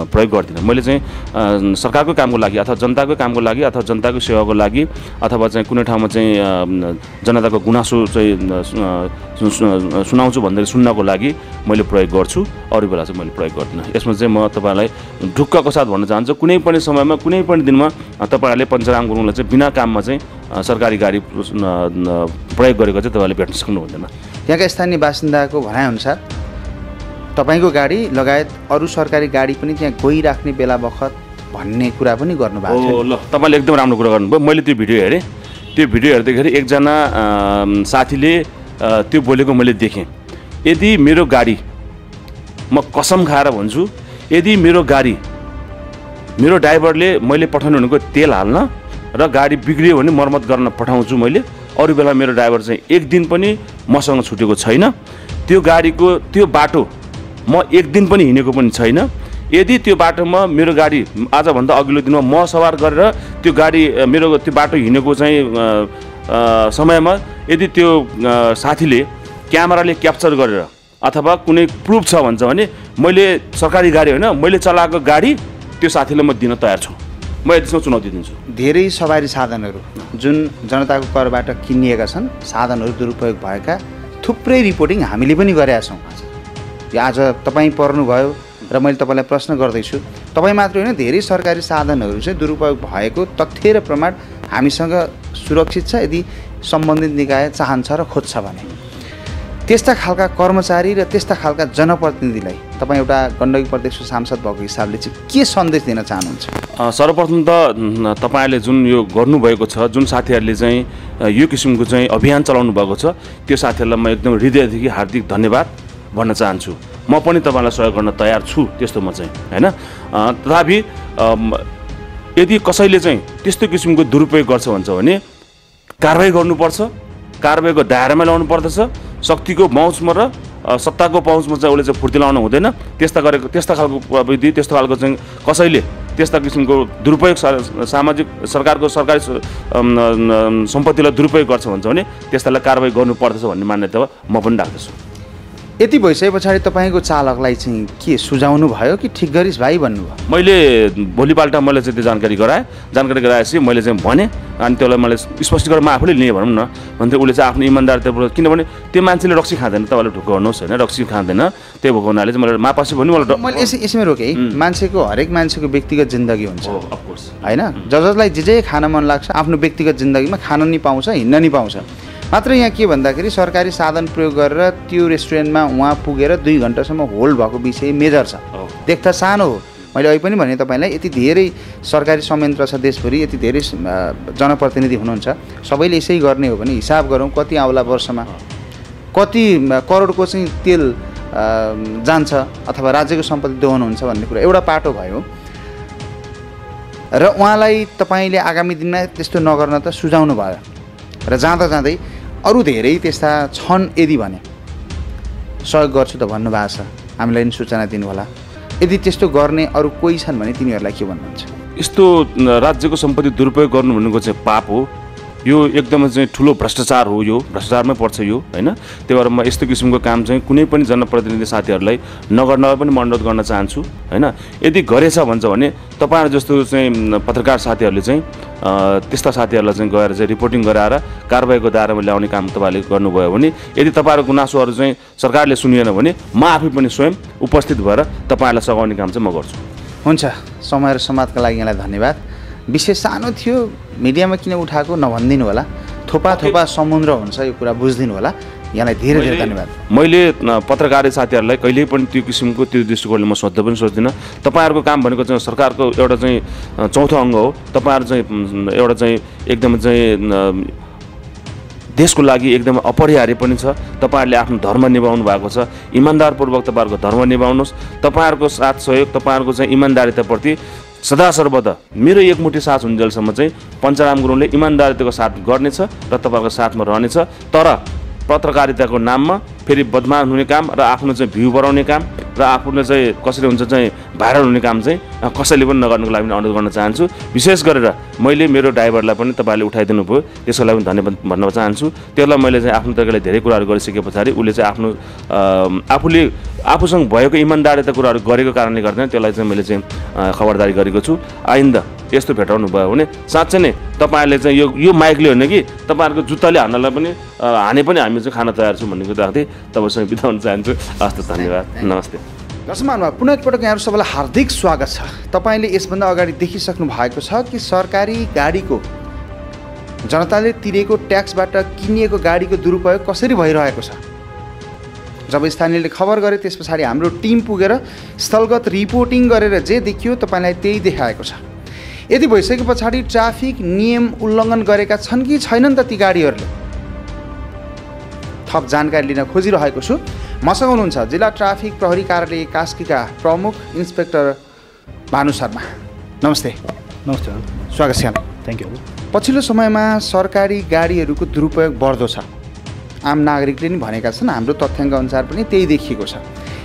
प्रयोग गर्दिनँ। मैले चाहिँ सरकारको कामको लागि अथवा जनताको कामको लागि अथवा जनताको सेवाको लागि अथवा चाहिँ कुनै ठाउँमा चाहिँ जनताको गुनासो चाहिँ सुनाउँछु भन्दाखेरि सुन्नको लागि मैले प्रयोग गर्छु। अरू बेला चाहिँ मैले प्रयोग गर्दिनँ। यसमा चाहिँ म तपाईँलाई ढुक्कको साथ भन्न चाहन्छु। कुनै पनि समयमा कुनै पनि दिनमा तपाईँहरूले पञ्चराम गुरुङलाई चाहिँ बिना काममा चाहिँ सरकारी गाडी प्रयोग गरेको चाहिँ तपाईँले भेट्न सक्नु हुँदैन यहाँका स्थानीय बासिन्दाको भनाइअनुसार तपाईँको गाडी लगायत अरू सरकारी गाडी पनि त्यहाँ गइराख्ने बेला बखत भन्ने कुरा पनि गर्नुभएको हो ल तपाईँले एकदम राम्रो कुरा गर्नुभयो। मैले त्यो भिडियो हेरेँ। त्यो भिडियो हेर्दाखेरि एकजना साथीले त्यो बोलेको मैले देखेँ। यदि मेरो गाडी म कसम खाएर भन्छु यदि मेरो गाडी मेरो ड्राइभरले मैले पठाउनु भनेको तेल हाल्न र गाडी बिग्रियो भने मर्मत गर्न पठाउँछु मैले। अरू बेला मेरो ड्राइभर चाहिँ एक दिन पनि मसँग छुटेको छैन। त्यो गाडीको त्यो बाटो म एक दिन पनि हिँडेको पनि छैन। यदि त्यो बाटोमा मेरो गाडी आजभन्दा अघिल्लो दिनमा म सवार गरेर त्यो गाडी मेरो त्यो बाटो हिँडेको चाहिँ समयमा यदि त्यो साथीले क्यामेराले क्याप्चर गरेर अथवा कुनै प्रुफ छ भन्छ भने मैले सरकारी गाडी होइन मैले चलाएको गाडी त्यो साथीलाई म दिन तयार छु। म यतिसम्म चुनौती दिन्छु। धेरै सवारी साधनहरू जुन जनताको करबाट किनिएका छन् साधनहरू दुरुपयोग भएका थुप्रै रिपोर्टिङ हामीले पनि गरेका छौँ आज तपाईँ पर्नुभयो र मैले तपाईँलाई प्रश्न गर्दैछु तपाईँ मात्रै होइन धेरै सरकारी साधनहरू चाहिँ दुरुपयोग भएको तथ्य र प्रमाण हामीसँग सुरक्षित छ यदि सम्बन्धित निकाय चाहन्छ र खोज्छ भने। त्यस्ता खालका कर्मचारी र त्यस्ता खालका जनप्रतिनिधिलाई तपाईँ एउटा गण्डकी प्रदेशको सांसद भएको हिसाबले चाहिँ के सन्देश दिन चाहनुहुन्छ? सर्वप्रथम त तपाईँहरूले जुन यो गर्नुभएको छ जुन साथीहरूले चाहिँ यो किसिमको चाहिँ अभियान चलाउनु भएको छ त्यो साथीहरूलाई म एकदम हृदयदेखि हार्दिक धन्यवाद भन्न चाहन्छु। म पनि तपाईँलाई सहयोग गर्न तयार छु त्यस्तोमा चाहिँ होइन? तथापि यदि कसैले चाहिँ त्यस्तो किसिमको दुरुपयोग गर्छ भन्छ भने कारवाही गर्नुपर्छ कारवाहीको दायरामा ल्याउनु पर्दछ। शक्तिको पहुँचमा र सत्ताको पहुँचमा चाहिँ उसले चाहिँ फुर्ती लाउनु हुँदैन। त्यस्ता गरेको त्यस्ता खालको प्रविधि त्यस्तो खालको चाहिँ कसैले त्यस्ता किसिमको दुरुपयोग सामाजिक सरकारको सरकारी सम्पत्तिलाई दुरुपयोग गर्छ भन्छ भने त्यस्तालाई कारवाही गर्नुपर्दछ भन्ने मान्यता म पनि राख्दछु। यति भइसके पछाडि तपाईँको चालकलाई चाहिँ के सुझाउनु भयो कि ठिक गरिस् भाइ भन्नुभयो मैले भोलिपल्ट मैले चाहिँ त्यो जानकारी गराएँ। जानकारी गराएपछि मैले चाहिँ भने अनि त्यसलाई मैले स्पष्टीकरण म आफूले लिएँ भनौँ न। भन्थेँ उसले चाहिँ आफ्नो इमान्दारितापूर्वक किनभने त्यो मान्छेले रक्सी खाँदैन तपाईँले ढुक्क गर्नुहोस् होइन रक्सी खाँदैन। त्यही भएको हुनाले चाहिँ मैले मापासी पनि मलाई मैले यसै यसैमा रोकेँ है। मान्छेको हरेक मान्छेको व्यक्तिगत जिन्दगी हुन्छ। अफकोर्स होइन? ज जसलाई जे जे खान मन लाग्छ आफ्नो व्यक्तिगत जिन्दगीमा खान नि पाउँछ हिँड्न नि पाउँछ। मात्र यहाँ के भन्दाखेरि सरकारी साधन प्रयोग गरेर त्यो रेस्टुरेन्टमा उहाँ पुगेर दुई घन्टासम्म होल्ड भएको विषय मेजर छ। देख्दा सानो हो। मैले अहिले पनि भने तपाईँलाई यति धेरै सरकारी संयन्त्र छ देशभरि यति धेरै जनप्रतिनिधि हुनुहुन्छ। सबैले यसै गर्ने हो भने हिसाब गरौँ कति आउला वर्षमा। कति करोडको चाहिँ तेल जान्छ अथवा राज्यको सम्पत्ति दोहोनुहुन्छ भन्ने कुरा एउटा पाटो भयो। र उहाँलाई तपाईँले आगामी दिनमा त्यस्तो नगर्न त सुझाउनु भयो। र जाँदा जाँदै अरू धेरै त्यस्ता छन् यदि भने। सहयोग गर्छु त भन्नुभएको छ। हामीलाई पनि सूचना दिनु होला यदि त्यस्तो गर्ने अरू कोही छन् भने तिनीहरूलाई के भन्नुहुन्छ? यस्तो राज्यको सम्पत्ति दुरुपयोग गर्नु भनेको चाहिँ पाप हो। यो एकदमै चाहिँ ठुलो भ्रष्टाचार हो यो भ्रष्टाचारमै पर्छ यो होइन? त्यही भएर म यस्तो किसिमको काम चाहिँ कुनै पनि जनप्रतिनिधि साथीहरूलाई नगर्न पनि म अनुरोध गर्न चाहन्छु होइन? यदि गरेछ भन्छ भने तपाईँहरू जस्तो चाहिँ पत्रकार साथीहरूले चाहिँ त्यस्ता साथीहरूलाई चाहिँ गएर चाहिँ रिपोर्टिङ गराएर कारवाहीको दायरामा ल्याउने काम तपाईँहरूले गर्नुभयो भने यदि तपाईँहरूको गुनासोहरू चाहिँ सरकारले सुनिएन भने म आफै पनि स्वयं उपस्थित भएर तपाईँहरूलाई सघाउने काम चाहिँ म गर्छु। हुन्छ। समय र समाजका लागि यहाँलाई धन्यवाद। विषय सानो थियो मिडियामा किन उठाएको नभनिदिनु होला थोपा थोपा समुद्र हुन्छ यो कुरा बुझिदिनु होला यहाँलाई धेरै धेरै धन्यवाद। मैले पत्रकार साथीहरूलाई कहिल्यै पनि त्यो किसिमको त्यो दृष्टिकोणले म सोध्न पनि सोच्दिनँ। तपाईँहरूको काम भनेको चाहिँ सरकारको एउटा चाहिँ चौथो अङ्ग हो। तपाईँहरू चाहिँ एउटा चाहिँ एकदम चाहिँ देशको लागि एकदमै अपरिहार्य पनि छ। तपाईँहरूले आफ्नो धर्म निभाउनु भएको छ। इमान्दारपूर्वक तपाईँहरूको धर्म निभाउनुहोस्। तपाईँहरूको साथ सहयोग तपाईँहरूको चाहिँ इमान्दारिताप्रति सदा सर्वदा मेरो एकमुठी साथ हुन्जेलसम्म चाहिँ पञ्चराम गुरुङले इमान्दारिताको साथ गर्नेछ र तपाईँहरूको साथमा रहनेछ। तर पत्रकारिताको नाममा फेरि बदमास हुने काम र आफ्नो चाहिँ भ्यू बढाउने काम र आफूले चाहिँ कसरी हुन्छ चाहिँ भाइरल हुने काम चाहिँ कसैले पनि नगर्नुको लागि पनि अनुरोध गर्न चाहन्छु। विशेष गरेर मैले मेरो ड्राइभरलाई पनि तपाईँहरूले उठाइदिनु भयो त्यसको लागि पनि धन्यवाद भन्न चाहन्छु। त्यसलाई मैले चाहिँ आफ्नो तरिकाले धेरै कुराहरू गरिसके पछाडि उसले चाहिँ आफ्नो आफूले आफूसँग भएको इमान्दारिता कुराहरू गरेको कारणले गर्दा त्यसलाई चाहिँ मैले चाहिँ खबरदारी गरेको छु। आइन्दा यस्तो भेटाउनु भयो भने साँच्चै नै तपाईँहरूले चाहिँ यो यो माइकले होइन कि तपाईँहरूको जुत्ताले हान्नलाई पनि हाने पनि हामी चाहिँ खान तयार छौँ भन्ने कुरा राख्दै तपाईँसँग बिताउन चाहन्छु। हस्त धन्यवाद। नमस्ते। दर्शक महानुभाव पुनः एकपटक यहाँहरू सबैलाई हार्दिक स्वागत छ। तपाईँले यसभन्दा अगाडि देखिसक्नु भएको छ कि सरकारी गाडीको जनताले तिरेको ट्याक्सबाट किनिएको गाडीको दुरुपयोग कसरी भइरहेको छ? जब स्थानीयले खबर गरे त्यस पछाडि हाम्रो टिम पुगेर स्थलगत रिपोर्टिङ गरेर जे देखियो तपाईँलाई त्यही देखाएको छ। यदि भइसके पछाडि ट्राफिक नियम उल्लङ्घन गरेका छन् कि छैनन् त ती गाडीहरूले? थप जानकारी लिन खोजिरहेको छु। मसँग हुनुहुन्छ जिल्ला ट्राफिक प्रहरी कार्यालय कास्कीका प्रमुख इन्सपेक्टर भानु शर्मा। नमस्ते। नमस्ते स्वागत छ। थ्याङ्क यू पछिल्लो समयमा सरकारी गाडीहरूको दुरुपयोग बढ्दो छ। आम नागरिकले नि भनेका छन् हाम्रो तथ्याङ्क अनुसार पनि त्यही देखिएको छ।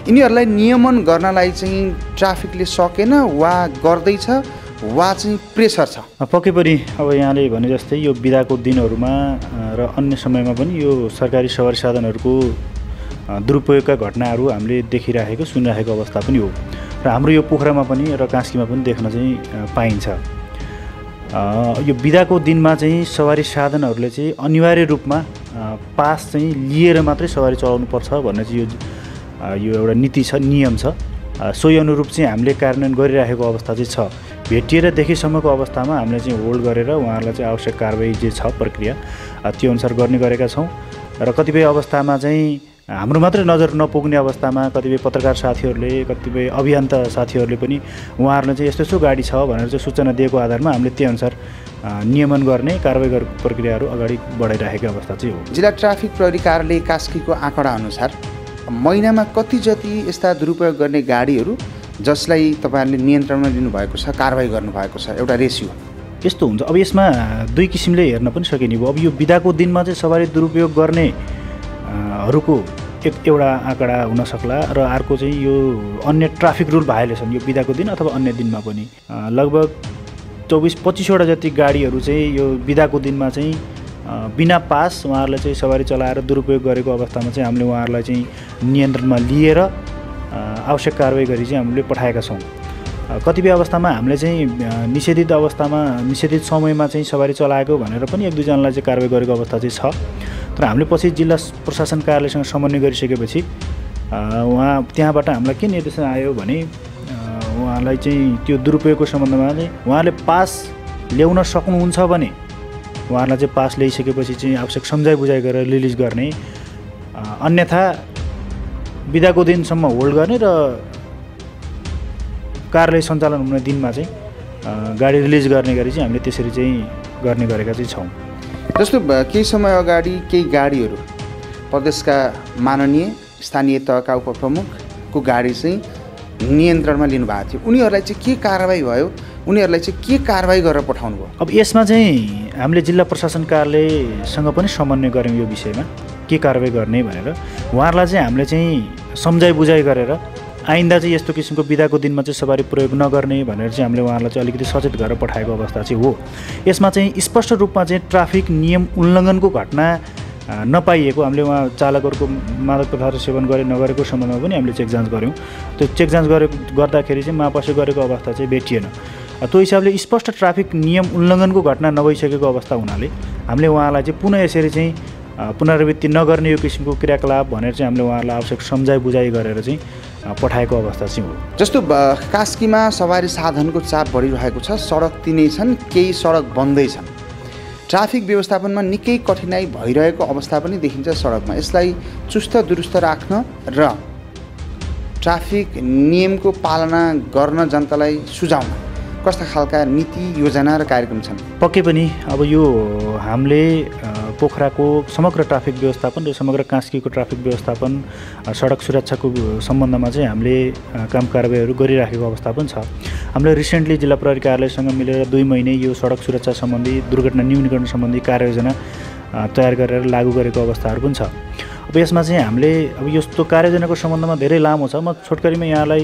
यिनीहरूलाई नियमन गर्नलाई चाहिँ ट्राफिकले सकेन वा गर्दैछ वा चाहिँ प्रेसर छ। पक्कै पनि अब यहाँले भने जस्तै यो बिदाको दिनहरूमा र अन्य समयमा पनि यो सरकारी सवारी साधनहरूको दुरुपयोगका घटनाहरू हामीले देखिराखेको सुनिराखेको अवस्था पनि हो। र हाम्रो यो पोखरामा पनि र कास्कीमा पनि देख्न चाहिँ पाइन्छ। यो बिदाको दिनमा चाहिँ सवारी साधनहरूले चाहिँ अनिवार्य रूपमा पास चाहिँ लिएर मात्रै सवारी चलाउनुपर्छ भन्ने चाहिँ यो यो एउटा नीति छ नियम छ। सोही अनुरूप चाहिँ हामीले कार्यान्वयन गरिराखेको अवस्था चाहिँ छ। भेटिएर देखिसम्मको अवस्थामा हामीले चाहिँ होल्ड गरेर उहाँहरूलाई चाहिँ आवश्यक कारवाही जे छ प्रक्रिया त्यो अनुसार गर्ने गरेका छौँ। र कतिपय अवस्थामा चाहिँ हाम्रो मात्रै नजर नपुग्ने अवस्थामा कतिपय पत्रकार साथीहरूले कतिपय अभियन्ता साथीहरूले पनि उहाँहरूले चाहिँ यस्तो यस्तो गाडी छ भनेर चाहिँ सूचना दिएको आधारमा हामीले त्यही अनुसार नियमन गर्ने कारवाही गर्ने प्रक्रियाहरू अगाडि बढाइराखेको अवस्था चाहिँ हो। जिल्ला ट्राफिक प्रहरी कार्यालय कास्कीको आँकडा अनुसार महिनामा कति जति यस्ता दुरुपयोग गर्ने गाडीहरू जसलाई तपाईँहरूले नियन्त्रणमा लिनुभएको छ कारवाही गर्नुभएको छ एउटा रेसियो यस्तो हुन्छ। अब यसमा दुई किसिमले हेर्न पनि सकिने भयो। अब यो बिदाको दिनमा चाहिँ सवारी दुरुपयोग गर्ने हरूको एउटा आँकडा हुन सक्ला र अर्को चाहिँ यो अन्य ट्राफिक रुल भायोलेसन यो बिदाको दिन अथवा अन्य दिनमा पनि। लगभग चौबिस पच्चिसवटा जति गाडीहरू चाहिँ यो बिदाको दिनमा चाहिँ बिना पास उहाँहरूले चाहिँ सवारी चलाएर दुरुपयोग गरेको अवस्थामा चाहिँ हामीले उहाँहरूलाई चाहिँ नियन्त्रणमा लिएर आवश्यक कारवाही गरी चाहिँ हामीले पठाएका छौँ। कतिपय अवस्थामा हामीले चाहिँ निषेधित अवस्थामा निषेधित समयमा चाहिँ सवारी चलाएको भनेर पनि एक दुईजनालाई चाहिँ कारवाही गरेको अवस्था चाहिँ छ। तर हामीले पछि जिल्ला प्रशासन कार्यालयसँग समन्वय गरिसकेपछि उहाँ त्यहाँबाट हामीलाई के निर्देशन आयो भने उहाँलाई चाहिँ त्यो दुरुपयोगको सम्बन्धमा चाहिँ उहाँले पास ल्याउन सक्नुहुन्छ भने उहाँहरूलाई चाहिँ पास ल्याइसकेपछि चाहिँ आवश्यक सम्झाइ बुझाइ गरेर रिलिज गर्ने अन्यथा बिदाको दिनसम्म होल्ड गर्ने र कार्यालय सञ्चालन हुने दिनमा चाहिँ गाडी रिलिज गर्ने गरी चाहिँ हामीले त्यसरी चाहिँ गर्ने गरेका चाहिँ छौँ। जस्तो केही समय अगाडि केही गाडीहरू प्रदेशका माननीय स्थानीय तहका उपप्रमुखको गाडी चाहिँ नियन्त्रणमा लिनुभएको थियो। उनीहरूलाई चाहिँ के कारवाही भयो? उनीहरूलाई चाहिँ के कारवाही गरेर पठाउनु भयो अब यसमा चाहिँ हामीले जिल्ला प्रशासन कार्यालयसँग पनि समन्वय गऱ्यौँ यो विषयमा। के कारवाही गर्ने भनेर। उहाँहरूलाई चाहिँ हामीले चाहिँ सम्झाइ बुझाइ गरेर आइन्दा चाहिँ यस्तो किसिमको बिदाको दिनमा चाहिँ सवारी प्रयोग नगर्ने भनेर चाहिँ हामीले उहाँहरूलाई चाहिँ अलिकति सचेत गरेर पठाएको अवस्था चाहिँ हो। यसमा चाहिँ स्पष्ट रूपमा चाहिँ ट्राफिक नियम उल्लङ्घनको घटना नपाइएको हामीले उहाँ चालकहरूको मादक पदार्थ सेवन गरे नगरेको सम्बन्धमा पनि हामीले चेक जाँच गऱ्यौँ। त्यो चेक जाँच गरे गर्दाखेरि चाहिँ मापसे गरेको अवस्था चाहिँ भेटिएन। त्यो हिसाबले स्पष्ट ट्राफिक नियम उल्लङ्घनको घटना नभइसकेको अवस्था हुनाले हामीले उहाँलाई चाहिँ पुनः यसरी चाहिँ पुनरावृत्ति नगर्ने यो किसिमको क्रियाकलाप भनेर चाहिँ हामीले उहाँहरूलाई आवश्यक सम्झाइ बुझाइ गरेर चाहिँ पठाएको अवस्था चाहिँ हो। जस्तो कास्कीमा सवारी साधनको चाप बढिरहेको छ सडक तिनै छन् केही सडक बन्दै छन्। ट्राफिक व्यवस्थापनमा निकै कठिनाइ भइरहेको अवस्था पनि देखिन्छ सडकमा। यसलाई चुस्त दुरुस्त राख्न र ट्राफिक नियमको पालना गर्न जनतालाई सुझाउन कस्ता खालका नीति योजना र कार्यक्रम छन्? पक्कै पनि अब यो हामीले पोखराको समग्र ट्राफिक व्यवस्थापन र समग्र कास्कीको ट्राफिक व्यवस्थापन सडक सुरक्षाको सम्बन्धमा चाहिँ हामीले काम कारवाहीहरू गरिराखेको अवस्था पनि छ। हामीले रिसेन्टली जिल्ला प्रहरी कार्यालयसँग मिलेर दुई महिने यो सडक सुरक्षा सम्बन्धी दुर्घटना न्यूनीकरण सम्बन्धी कार्ययोजना तयार गरेर लागू गरेको अवस्थाहरू पनि छ। अब यसमा चाहिँ हामीले अब यस्तो कार्ययोजनाको सम्बन्धमा धेरै लामो छ। म छोटकरीमा यहाँलाई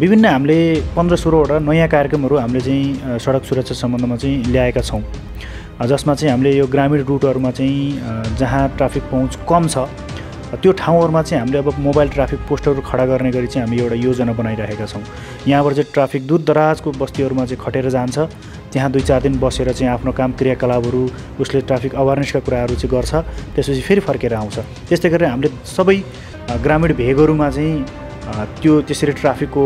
विभिन्न हामीले पन्ध्र सोह्रवटा नयाँ कार्यक्रमहरू हामीले चाहिँ सडक सुरक्षा सम्बन्धमा चाहिँ ल्याएका छौँ। जसमा चाहिँ हामीले यो ग्रामीण रुटहरूमा चाहिँ जहाँ ट्राफिक पहुँच कम छ त्यो ठाउँहरूमा चाहिँ हामीले अब मोबाइल ट्राफिक पोस्टरहरू खडा गर्ने गरी चाहिँ हामी एउटा योजना बनाइरहेका छौँ। यहाँबाट चाहिँ ट्राफिक दूर दराजको बस्तीहरूमा चाहिँ खटेर जान्छ त्यहाँ दुई चार दिन बसेर चाहिँ आफ्नो काम क्रियाकलापहरू उसले ट्राफिक अवेरनेसका कुराहरू चाहिँ गर्छ त्यसपछि फेरि फर्केर आउँछ। त्यस्तै गरेर हामीले सबै ग्रामीण भेगहरूमा चाहिँ त्यो त्यसरी ट्राफिकको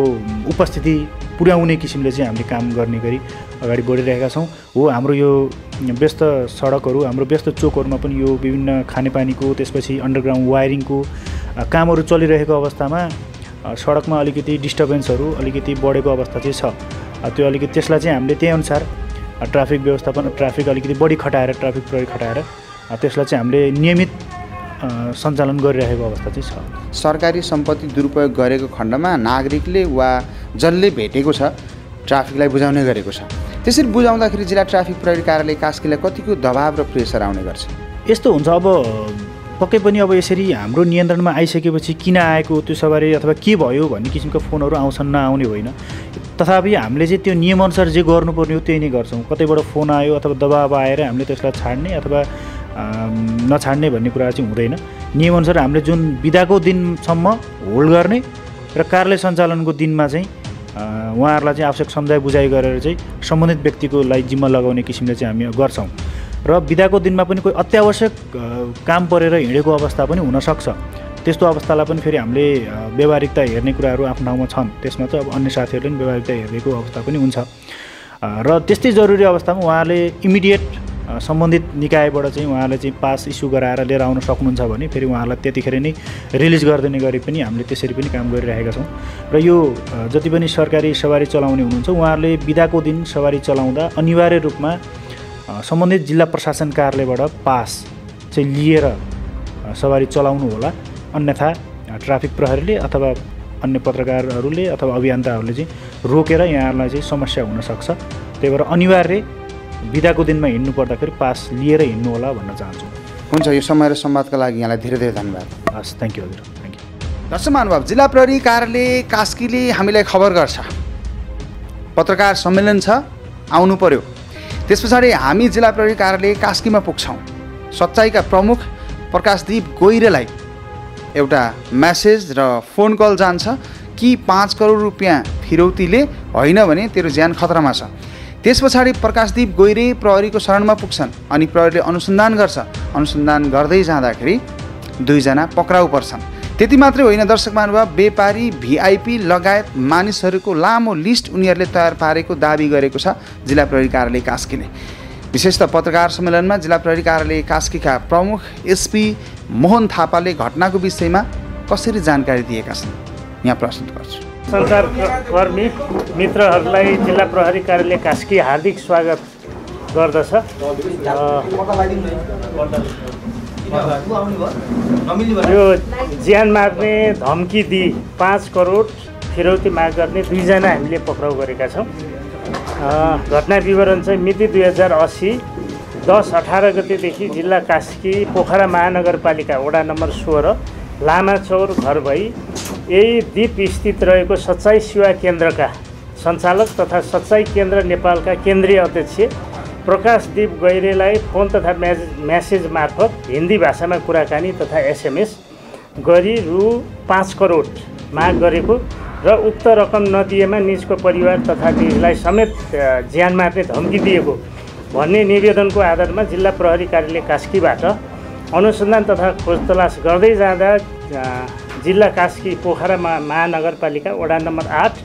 उपस्थिति पुर्याउने किसिमले चाहिँ हामीले काम गर्ने गरी अगाडि बढिरहेका छौँ। हो हाम्रो यो व्यस्त सडकहरू हाम्रो व्यस्त चोकहरूमा पनि यो विभिन्न खानेपानीको त्यसपछि अन्डरग्राउन्ड वायरिङको कामहरू चलिरहेको अवस्थामा सडकमा अलिकति डिस्टर्बेन्सहरू अलिकति बढेको अवस्था चाहिँ छ। त्यो अलिकति त्यसलाई चाहिँ हामीले त्यही अनुसार ट्राफिक व्यवस्थापन ट्राफिक अलिकति बढी खटाएर ट्राफिक प्रयोग खटाएर त्यसलाई चाहिँ हामीले नियमित सञ्चालन गरिरहेको अवस्था चाहिँ छ। सरकारी सम्पत्ति दुरुपयोग गरेको खण्डमा नागरिकले वा जसले भेटेको छ ट्राफिकलाई बुझाउने गरेको छ। त्यसरी बुझाउँदाखेरि जिल्ला ट्राफिक प्रहरी कार्यालय कास्कीलाई कतिको दबाव र प्रेसर आउने गर्छ? यस्तो हुन्छ अब पक्कै पनि अब यसरी हाम्रो नियन्त्रणमा आइसकेपछि किन आएको त्यो सवारी अथवा के भयो भन्ने किसिमको फोनहरू आउँछन् नआउने होइन। तथापि हामीले चाहिँ त्यो नियमअनुसार जे गर्नुपर्ने हो त्यही नै गर्छौँ। कतैबाट फोन आयो अथवा दबाब आएर हामीले त्यसलाई छाड्ने अथवा नछाड्ने भन्ने कुरा चाहिँ हुँदैन। नियमअनुसार हामीले जुन बिदाको दिनसम्म होल्ड गर्ने र कार्यालय सञ्चालनको दिनमा चाहिँ उहाँहरूलाई चाहिँ आवश्यक सम्झाइ बुझाइ गरेर चाहिँ सम्बन्धित व्यक्तिको लागि जिम्मा लगाउने किसिमले चाहिँ हामी गर्छौँ। र बिदाको दिनमा पनि कोही अत्यावश्यक काम परेर हिँडेको अवस्था पनि हुनसक्छ त्यस्तो अवस्थालाई पनि फेरि हामीले व्यवहारिकता हेर्ने कुराहरू आफ्नो ठाउँमा छन्। त्यसमा चाहिँ अब अन्य साथीहरूले पनि व्यवहारिकता हेरेको अवस्था पनि हुन्छ। र त्यस्तै जरुरी अवस्थामा उहाँले इमिडिएट सम्बन्धित निकायबाट चाहिँ उहाँले चाहिँ पास इस्यु गराएर लिएर आउन सक्नुहुन्छ भने फेरि उहाँलाई त्यतिखेर नै रिलिज गरिदिने गरी पनि हामीले त्यसरी पनि काम गरिरहेका छौँ। र यो जति पनि सरकारी सवारी चलाउने हुनुहुन्छ उहाँहरूले बिदाको दिन सवारी चलाउँदा अनिवार्य रूपमा सम्बन्धित जिल्ला प्रशासन कार्यालयबाट पास चाहिँ लिएर सवारी चलाउनु होला। अन्यथा ट्राफिक प्रहरीले अथवा अन्य पत्रकारहरूले अथवा अभियन्ताहरूले चाहिँ रोकेर यहाँहरूलाई चाहिँ समस्या हुनसक्छ त्यही भएर अनिवार्य बिदाको दिनमा हिँड्नु पर्दाखेरि पास लिएर हिँड्नु होला भन्न चाहन्छु। हुन्छ यो समय र संवादका लागि यहाँलाई धेरै धेरै धन्यवाद। हस् थ्याङ्क यू हजुर थ्याङ्क यू दर्शक महानुभाव जिल्ला प्रहरी कार्यालय कास्कीले हामीलाई खबर गर्छ। पत्रकार सम्मेलन छ आउनु पर्यो। त्यस पछाडि हामी जिल्ला प्रहरी कार्यालय कास्कीमा पुग्छौँ। सच्चाइका प्रमुख प्रकाशदीप गोइरेलाई एउटा म्यासेज र फोन कल जान्छ कि पाँच करोड रुपियाँ फिरौतीले होइन भने तेरो ज्यान खतरामा छ। त्यस पछाडि प्रकाशदीप गोइरे प्रहरीको शरणमा पुग्छन् अनि प्रहरीले अनुसन्धान गर्छ। अनुसन्धान गर्दै जाँदाखेरि दुईजना पक्राउ पर्छन्। त्यति मात्रै होइन दर्शक महानुभाव व्यापारी भिआइपी लगायत मानिसहरूको लामो लिस्ट उनीहरूले तयार पारेको दावी गरेको छ जिल्ला प्रहरी कार्यालय कास्कीले। विशेष त पत्रकार सम्मेलनमा जिल्ला प्रहरी कार्यालय कास्कीका प्रमुख एसपी मोहन थापाले घटनाको विषयमा कसरी जानकारी दिएका छन्? यहाँ प्रस्तुत गर्छु। सञ्चारकर्मी मित्रहरूलाई जिल्ला प्रहरी कार्यालय कास्की हार्दिक स्वागत गर्दछ। यो ज्यान मार्ने धम्की दिई पाँच करोड फिरौती माग गर्ने दुईजना हामीले पक्राउ गरेका छौँ। घटना विवरण चाहिँ मिति दुई हजार अस्सी दस अठार गतेदेखि जिल्ला कास्की पोखरा महानगरपालिका वडा नम्बर सोह्र लामाचौर घर भई यही द्वीप स्थित रहेको सच्चाइ सेवा केन्द्रका सञ्चालक तथा सच्चाइ केन्द्र नेपालका केन्द्रीय अध्यक्ष प्रकाशदीप गैरेलाई फोन तथा म्याज म्यासेज मार्फत हिन्दी भाषामा कुराकानी तथा एसएमएस गरी रु पाँच करोड माग गरेको र उक्त रकम नदिएमा निजको परिवार तथा निजलाई समेत ज्यान मार्ने धम्की दिएको भन्ने निवेदनको आधारमा जिल्ला प्रहरी कार्यालय कास्कीबाट अनुसन्धान तथा खोज तलास गर्दै जाँदा जिल्ला कास्की पोखरा मा महानगरपालिका वडा नम्बर आठ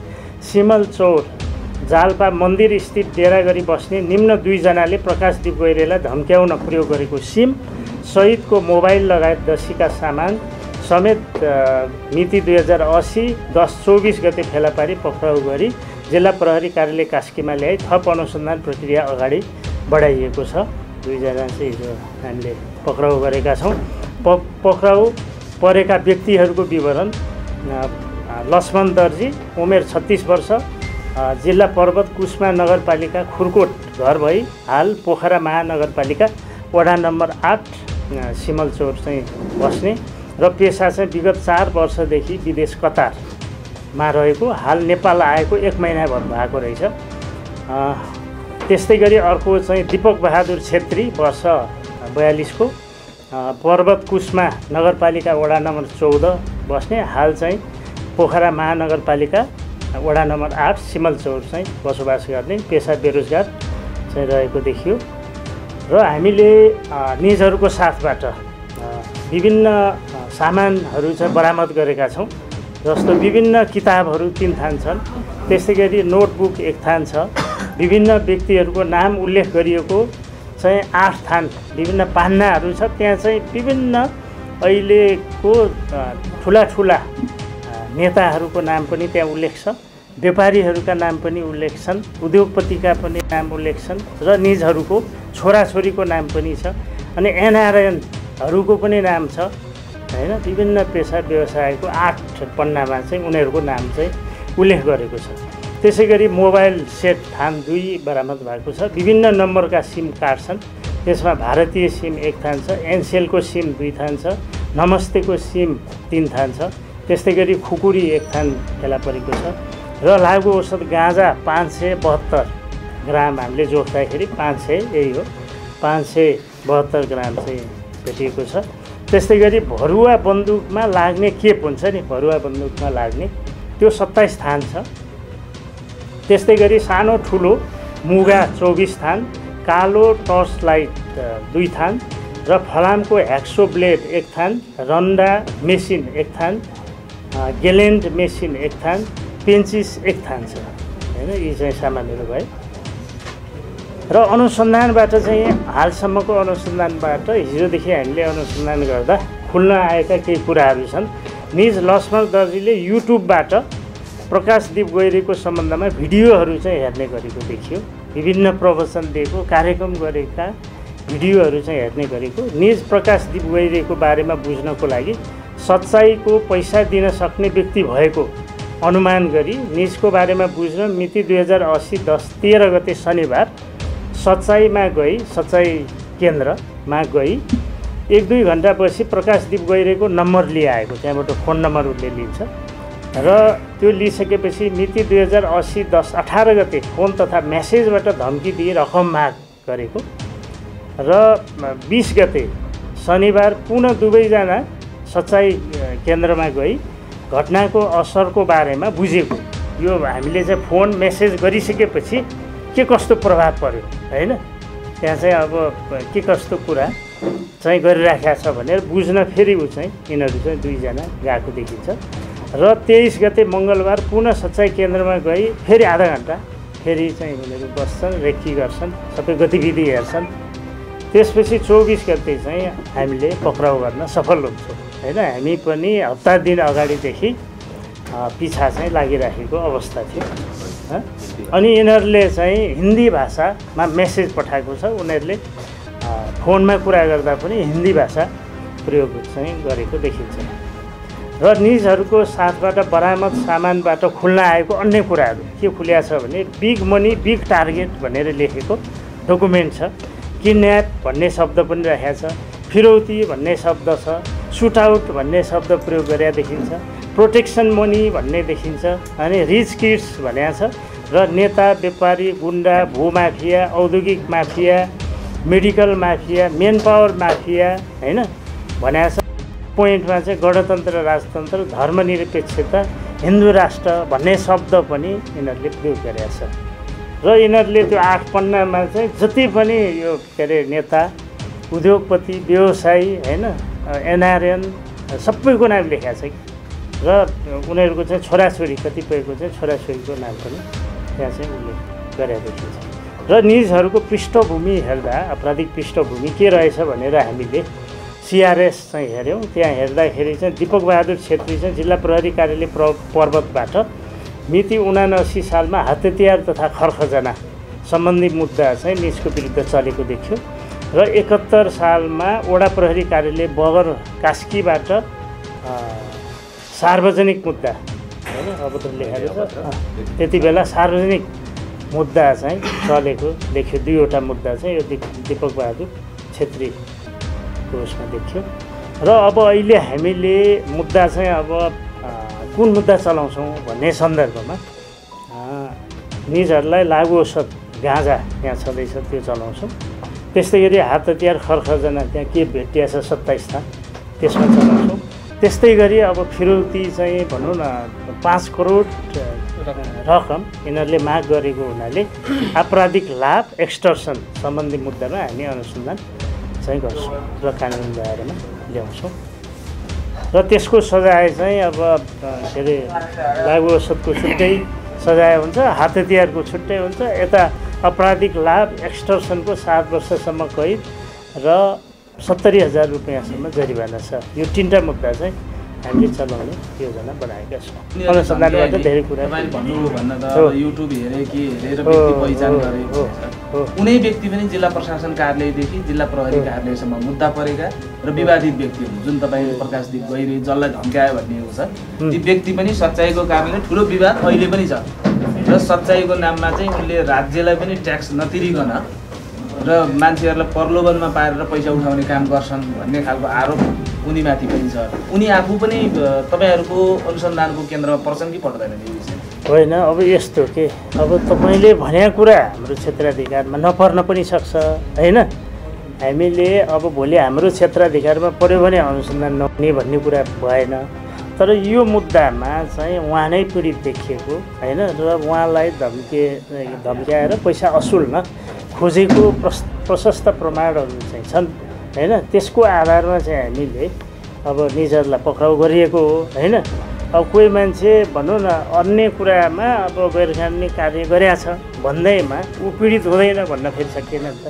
सिमल चौर जाल्पा मन्दिर स्थित डेरा गरी बस्ने निम्न दुईजनाले प्रकाशदीप गैरेलाई धम्क्याउन प्रयोग गरेको सिम सहितको मोबाइल लगायत दसीका सामान समेत मिति दुई हजार असी दस चौबिस गते फेला पारी पक्राउ गरी जिल्ला प्रहरी कार्यालय कास्कीमा ल्याई थप अनुसन्धान प्रक्रिया अगाडि बढाइएको छ। दुईजना चाहिँ हिजो हामीले पक्राउ गरेका छौँ। प पक्राउ परेका व्यक्तिहरूको विवरण लक्ष्मण दर्जी उमेर छत्तिस वर्ष जिल्ला पर्वत कुष्मा नगरपालिका खुरकोट घर भई हाल पोखरा महानगरपालिका वडा नम्बर आठ सिमलचौर चाहिँ बस्ने र पेसा चाहिँ विगत चार वर्षदेखि विदेश कतारमा रहेको हाल नेपाल आएको एक महिना भएको रहेछ। त्यस्तै गरी अर्को चाहिँ दिपक बहादुर छेत्री वर्ष बयालिसको पर्वत कुष्मा नगरपालिका वडा नम्बर चौध बस्ने हाल चाहिँ पोखरा महानगरपालिका वडा नम्बर आठ सिमलचौर चाहिँ बसोबास गर्ने पेसा बेरोजगार चाहिँ रहेको देखियो। र हामीले निजहरूको साथबाट विभिन्न सामानहरू चाहिँ बरामद गरेका छौँ जस्तो विभिन्न किताबहरू तिन थान छन् त्यस्तै गरी नोटबुक एक थान छ। विभिन्न व्यक्तिहरूको नाम उल्लेख गरिएको चाहिँ आठ थान विभिन्न पान्नाहरू छ त्यहाँ चाहिँ विभिन्न अहिलेको ठुला ठुला नेताहरूको नाम पनि त्यहाँ उल्लेख छ। व्यापारीहरूका नाम पनि उल्लेख छन् उद्योगपतिका पनि नाम उल्लेख छन् र निजहरूको छोराछोरीको नाम पनि छ अनि एनआरएनहरूको पनि नाम छ। होइन विभिन्न पेसा व्यवसायको आठ पन्नामा चाहिँ उनीहरूको नाम चाहिँ उल्लेख गरेको छ। त्यसै गरी मोबाइल सेट थान दुई बरामद भएको छ। विभिन्न नम्बरका सिम कार्ड छन्। त्यसमा भारतीय सिम एक थान छ एनसेलको सिम दुई थान छ नमस्तेको सिम तिन थान छ। त्यस्तै गरी खुकुरी एक थान फेला परेको छ। र लागु औषध गाँजा पाँच सय बहत्तर ग्राम हामीले जोख्दाखेरि पाँच सय यही हो। पाँच सय बहत्तर ग्राम चाहिँ भेटिएको छ। त्यस्तै गरी भरुवा बन्दुकमा लाग्ने केप हुन्छ नि? भरुवा बन्दुकमा लाग्ने। त्यो सत्ताइस थान छ। त्यस्तै गरी सानो ठुलो मुगा चौबिस थान कालो टर्च लाइट दुई थान र फलामको ह्याक्सो ब्लेड एक थान रन्डा मेसिन एक थान गेलेन्ड मेसिन एक थान पेन्चिस एक थान छ। होइन यी चाहिँ सामानहरू भए र अनुसन्धानबाट चाहिँ हालसम्मको अनुसन्धानबाट हिजोदेखि हामीले अनुसन्धान गर्दा खुल्न आएका केही कुराहरू छन्। निज लक्ष्मण दर्जीले युट्युबबाट प्रकाशदीप गैरीको सम्बन्धमा भिडियोहरू चाहिँ हेर्ने गरेको देखियो। विभिन्न प्रवचन दिएको कार्यक्रम गरेका भिडियोहरू चाहिँ हेर्ने गरेको। निज प्रकाशदीप गैरीको बारेमा बुझ्नको लागि सच्चाइको पैसा दिन सक्ने व्यक्ति भएको अनुमान गरी निजको बारेमा बुझ्न मिति दुई हजार असी दस तेह्र गते शनिबार सच्चाइमा गई सच्चाइ केन्द्रमा गई। एक दुई घन्टा बसी प्रकाशदीप गैरेको नम्बर लिआएको त्यहाँबाट फोन नम्बर उसले लिन्छ। र त्यो लिइसकेपछि मिति दुई हजार असी दस अठार गते फोन तथा म्यासेजबाट धम्की दिए रकम माग गरेको। र बिस गते शनिबार पुनः दुवैजना सच्चाइ केन्द्रमा गई। घटनाको असरको बारेमा बुझेको। यो हामीले चाहिँ फोन मेसेज गरिसकेपछि के कस्तो प्रभाव पर्यो होइन? त्यहाँ चाहिँ अब के कस्तो कुरा चाहिँ गरिराखेको छ भनेर बुझ्न फेरि ऊ चाहिँ यिनीहरू चाहिँ दुईजना गएको देखिन्छ। र तेइस गते मङ्गलबार पुनः सच्चाइ केन्द्रमा गई फेरि आधा घन्टा फेरि चाहिँ उनीहरू बस्छन् रेकी गर्छन् सबै गतिविधि हेर्छन्। त्यसपछि चौबिस गते चाहिँ हामीले पक्राउ गर्न सफल हुन्छौँ। होइन हामी पनि हप्ता दिन अगाडिदेखि पिछा चाहिँ लागिराखेको अवस्था थियो? अनि यिनीहरूले चाहिँ हिन्दी भाषामा मेसेज पठाएको छ। उनीहरूले फोनमा कुरा गर्दा पनि हिन्दी भाषा प्रयोग चाहिँ गरेको देखिन्छ। र निजहरूको साथबाट बरामद सामानबाट खुल्न आएको अन्य कुराहरू के खुल्या छ भने बिग मनी बिग टार्गेट भनेर लेखेको डकुमेन्ट छ। किडन्याप भन्ने शब्द पनि राखेको छ फिरौती भन्ने शब्द छ सुटआउट भन्ने शब्द प्रयोग गरेका देखिन्छ प्रोटेक्सन मनी भन्ने देखिन्छ अनि रिच किड्स भनेको छ र नेता व्यापारी गुन्डा भूमाफिया औद्योगिक mafia medical mafia manpower mafia होइन भनेको छ। पोइन्टमा चाहिँ गणतन्त्र राजतन्त्र धर्मनिरपेक्षता हिन्दू राष्ट्र भन्ने शब्द पनि यिनीहरूले प्रयोग गरेका छ र यिनीहरूले त्यो आठ पन्नामा चाहिँ जति पनि यो के अरे नेता उद्योगपति व्यवसायी होइन एनआरएन सबैको नाम लेखेको छ र उनीहरूको चाहिँ छोराछोरी कतिपयको चाहिँ छोराछोरीको नाम पनि त्यहाँ चाहिँ उल्लेख गरेका देखिन्छ र निजहरूको पृष्ठभूमि हेर्दा आपराधिक पृष्ठभूमि के रहेछ भनेर हामीले सिआरएस चाहिँ हेऱ्यौँ। त्यहाँ हेर्दाखेरि चाहिँ दिपक बहादुर छेत्री चाहिँ जिल्ला प्रहरी कार्यालय प्र पर्वतबाट मिति उनासी सालमा हतियार तथा खरखजना सम्बन्धी मुद्दा चाहिँ निजको विरुद्ध चलेको देखियो र एकहत्तर सालमा वडा प्रहरी कार्यालय बगर कास्कीबाट सार्वजनिक मुद्दा होइन त लेखेको छ त्यति बेला सार्वजनिक मुद्दा चाहिँ चलेको देखियो। दुईवटा मुद्दा चाहिँ यो दिप दिपक बहादुर उसमा देखियो र अब अहिले हामीले मुद्दा चाहिँ अब कुन मुद्दा चलाउँछौँ भन्ने सन्दर्भमा निजहरूलाई लागु औषध गाँजा त्यहाँ छँदैछ त्यो चलाउँछौँ। त्यस्तै गरी हात हतियार खरखजना त्यहाँ के भेटिया छ सत्ताइस थान त्यसमा चलाउँछौँ। त्यस्तै गरी अब फिरौती चाहिँ भनौँ न पाँच करोड रकम यिनीहरूले माग गरेको हुनाले आपराधिक लाभ एक्सटर्सन सम्बन्धी मुद्दामा हामी अनुसन्धान चाहिँ गर्छौँ र कानुन दायरामा ल्याउँछौँ। र त्यसको सजाय चाहिँ अब के अरे लागु औषधको छुट्टै सजाय हुन्छ हात हतियारको छुट्टै हुन्छ यता आपराधिक लाभ एक्सटर्सनको सात वर्षसम्म कैद र सत्तरी हजार रुपियाँसम्म जरिवाना छ। यो तिनवटा मुद्दा चाहिँ हामीले चलाउने योजना बनाएका छौँ अनुसन्धानबाट धेरै कुरा युट्युब हेरे के हेरेर पहिचान। हो। कुनै व्यक्ति पनि जिल्ला प्रशासन कार्यालयदेखि जिल्ला प्रहरी। कार्यालयसम्म मुद्दा परेका र विवादित व्यक्तिहरू जुन तपाईँले प्रकाशदीप गैरे जसलाई धम्कायो भन्ने छ ती व्यक्ति पनि सच्चाइको कारणले ठुलो विवाद अहिले पनि छ र सच्चाइको नाममा चाहिँ उनले राज्यलाई पनि ट्याक्स नतिरिकन र मान्छेहरूलाई प्रलोभनमा पारेर पैसा उठाउने काम गर्छन् भन्ने खालको आरोप उनीमाथि पनि छ। उनी आफू पनि तपाईँहरूको अनुसन्धानको केन्द्रमा पर्छन् कि विषय? होइन अब यस्तो के? अब तपाईँले भनेको कुरा हाम्रो क्षेत्राधिकारमा नपर्न पनि सक्छ होइन? हामीले अब भोलि हाम्रो क्षेत्राधिकारमा पऱ्यो भने अनुसन्धान नहुने भन्ने कुरा भएन। तर यो मुद्दामा चाहिँ उहाँ नै पीडित देखिएको होइन? र उहाँलाई धम्के धम्क्याएर पैसा असुल्न खोजेको प्रस प्रशस्त प्रमाणहरू चाहिँ छन्। होइन? त्यसको आधारमा चाहिँ हामीले अब निजहरूलाई पक्राउ गरिएको हो होइन? अब कोही मान्छे भनौँ न अन्य कुरामा अब गैर कानुनी कार्य गरेका छ भन्दैमा ऊ पीडित हुँदैन भन्न फेरि सकिएन नि त।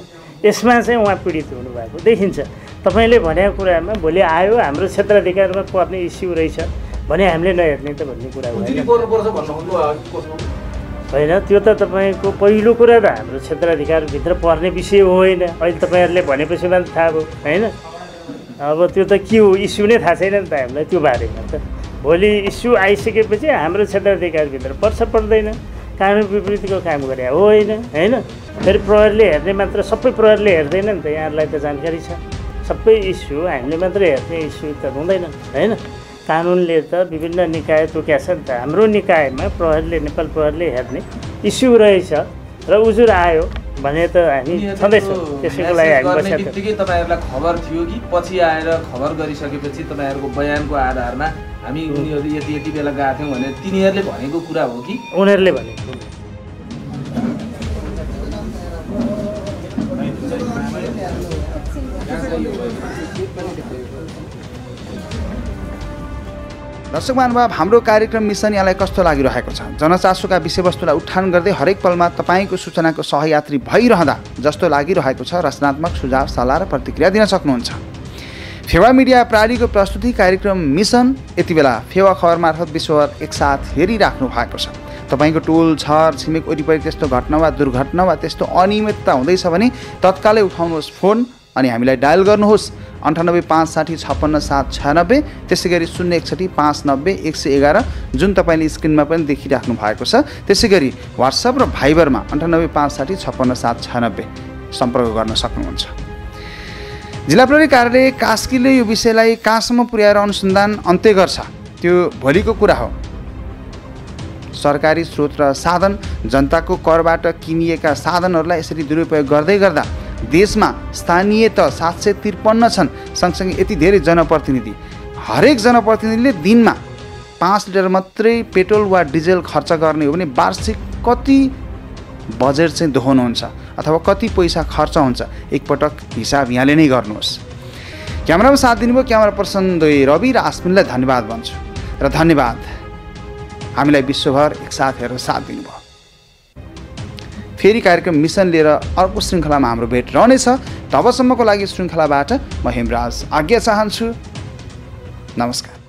यसमा चाहिँ उहाँ पीडित हुनुभएको देखिन्छ। तपाईँले भनेको कुरामा भोलि आयो हाम्रो क्षेत्राधिकारमा पर्ने इस्यु रहेछ भने हामीले नहेर्ने त भन्ने कुरा हो होइन? त्यो त तपाईँको पहिलो कुरा त हाम्रो क्षेत्राधिकारभित्र पर्ने विषय होइन। अहिले तपाईँहरूले भनेपछि मात्रै थाहा भयो होइन? अब त्यो त के हो इस्यु नै थाहा छैन नि त हामीलाई त्यो बारेमा त। भोलि इस्यु आइसकेपछि हाम्रो क्षेत्राधिकारभित्र पर्छ पर्दैन। कानुन विपरीतको काम गरे होइन होइन? फेरि प्रहरीले हेर्ने मात्र सबै प्रहरीले हेर्दैन नि त यहाँहरूलाई त जानकारी छ। सबै इस्यु हामीले मात्रै हेर्ने इस्यु त हुँदैन होइन? कानुनले त विभिन्न निकाय तोक्या छ नि त। हाम्रो निकायमा प्रहरीले नेपाल प्रहरीले हेर्ने इस्यु रहेछ र उजुर आयो भने त हामी छँदैछौँ। त्यसैको लागि हामी बसेका बित्तिकै तपाईँहरूलाई खबर थियो कि पछि आएर खबर गरिसकेपछि तपाईँहरूको बयानको आधारमा हामी उनीहरू यति यति बेला गएको थियौँ भने तिनीहरूले भनेको कुरा हो कि? उनीहरूले भनेको दर्शक महानुभाव हाम्रो कार्यक्रम मिसन यहाँलाई कस्तो लागिरहेको छ? जनचासोका विषयवस्तुलाई उठान गर्दै हरेक पलमा तपाईँको सूचनाको सहयात्री भइरहँदा जस्तो लागिरहेको छ रचनात्मक सुझाव सल्लाह र प्रतिक्रिया दिन सक्नुहुन्छ। फेवा मिडिया प्रालीको प्रस्तुति कार्यक्रम मिसन यति बेला फेवा खबर मार्फत विश्वभर एकसाथ हेरिराख्नु भएको छ। तपाईँको टोल छर छिमेक वरिपरि त्यस्तो घटना वा दुर्घटना वा त्यस्तो अनियमितता हुँदैछ भने तत्कालै उठाउनुहोस् फोन अनि हामीलाई डायल गर्नुहोस्। अन्ठानब्बे पाँच साठी छप्पन्न सात छयानब्बे। त्यसै गरी शून्य एकसठी पाँच नब्बे एक सय एघार जुन तपाईँले स्क्रिनमा पनि देखिराख्नु भएको छ। त्यसै गरी वाट्सएप र भाइबरमा अन्ठानब्बे पाँच साठी छप्पन्न सात छयानब्बे सम्पर्क गर्न सक्नुहुन्छ। जिल्ला प्रहरी कार्यालय कास्कीले यो विषयलाई कहाँसम्म पुर्याएर अनुसन्धान अन्त्य गर्छ? त्यो भोलिको कुरा हो। सरकारी स्रोत र साधन जनताको करबाट किनिएका साधनहरूलाई यसरी दुरुपयोग गर्दै गर्दा देशमा स्थानीय त सात सय त्रिपन्न छन्। सँगसँगै यति धेरै जनप्रतिनिधि। हरेक जनप्रतिनिधिले दिनमा पाँच लिटर मात्रै पेट्रोल वा डिजेल खर्च गर्ने हो भने वार्षिक कति बजेट चाहिँ दोहोर्नुहुन्छ अथवा कति पैसा खर्च हुन्छ? एकपटक हिसाब यहाँले नै गर्नुहोस्। क्यामेरामा साथ दिनुभयो क्यामेरा पर्सन दुई रवि र आसमिनलाई धन्यवाद भन्छु। र धन्यवाद। हामीलाई विश्वभर एकसाथ हेरेर साथ दिनुभयो। फेरि कार्यक्रम मिसन लिएर अर्को श्रृङ्खलामा हाम्रो भेट रहनेछ। तबसम्मको लागि श्रृङ्खलाबाट म हेमराज आज्ञा चाहन्छु। नमस्कार।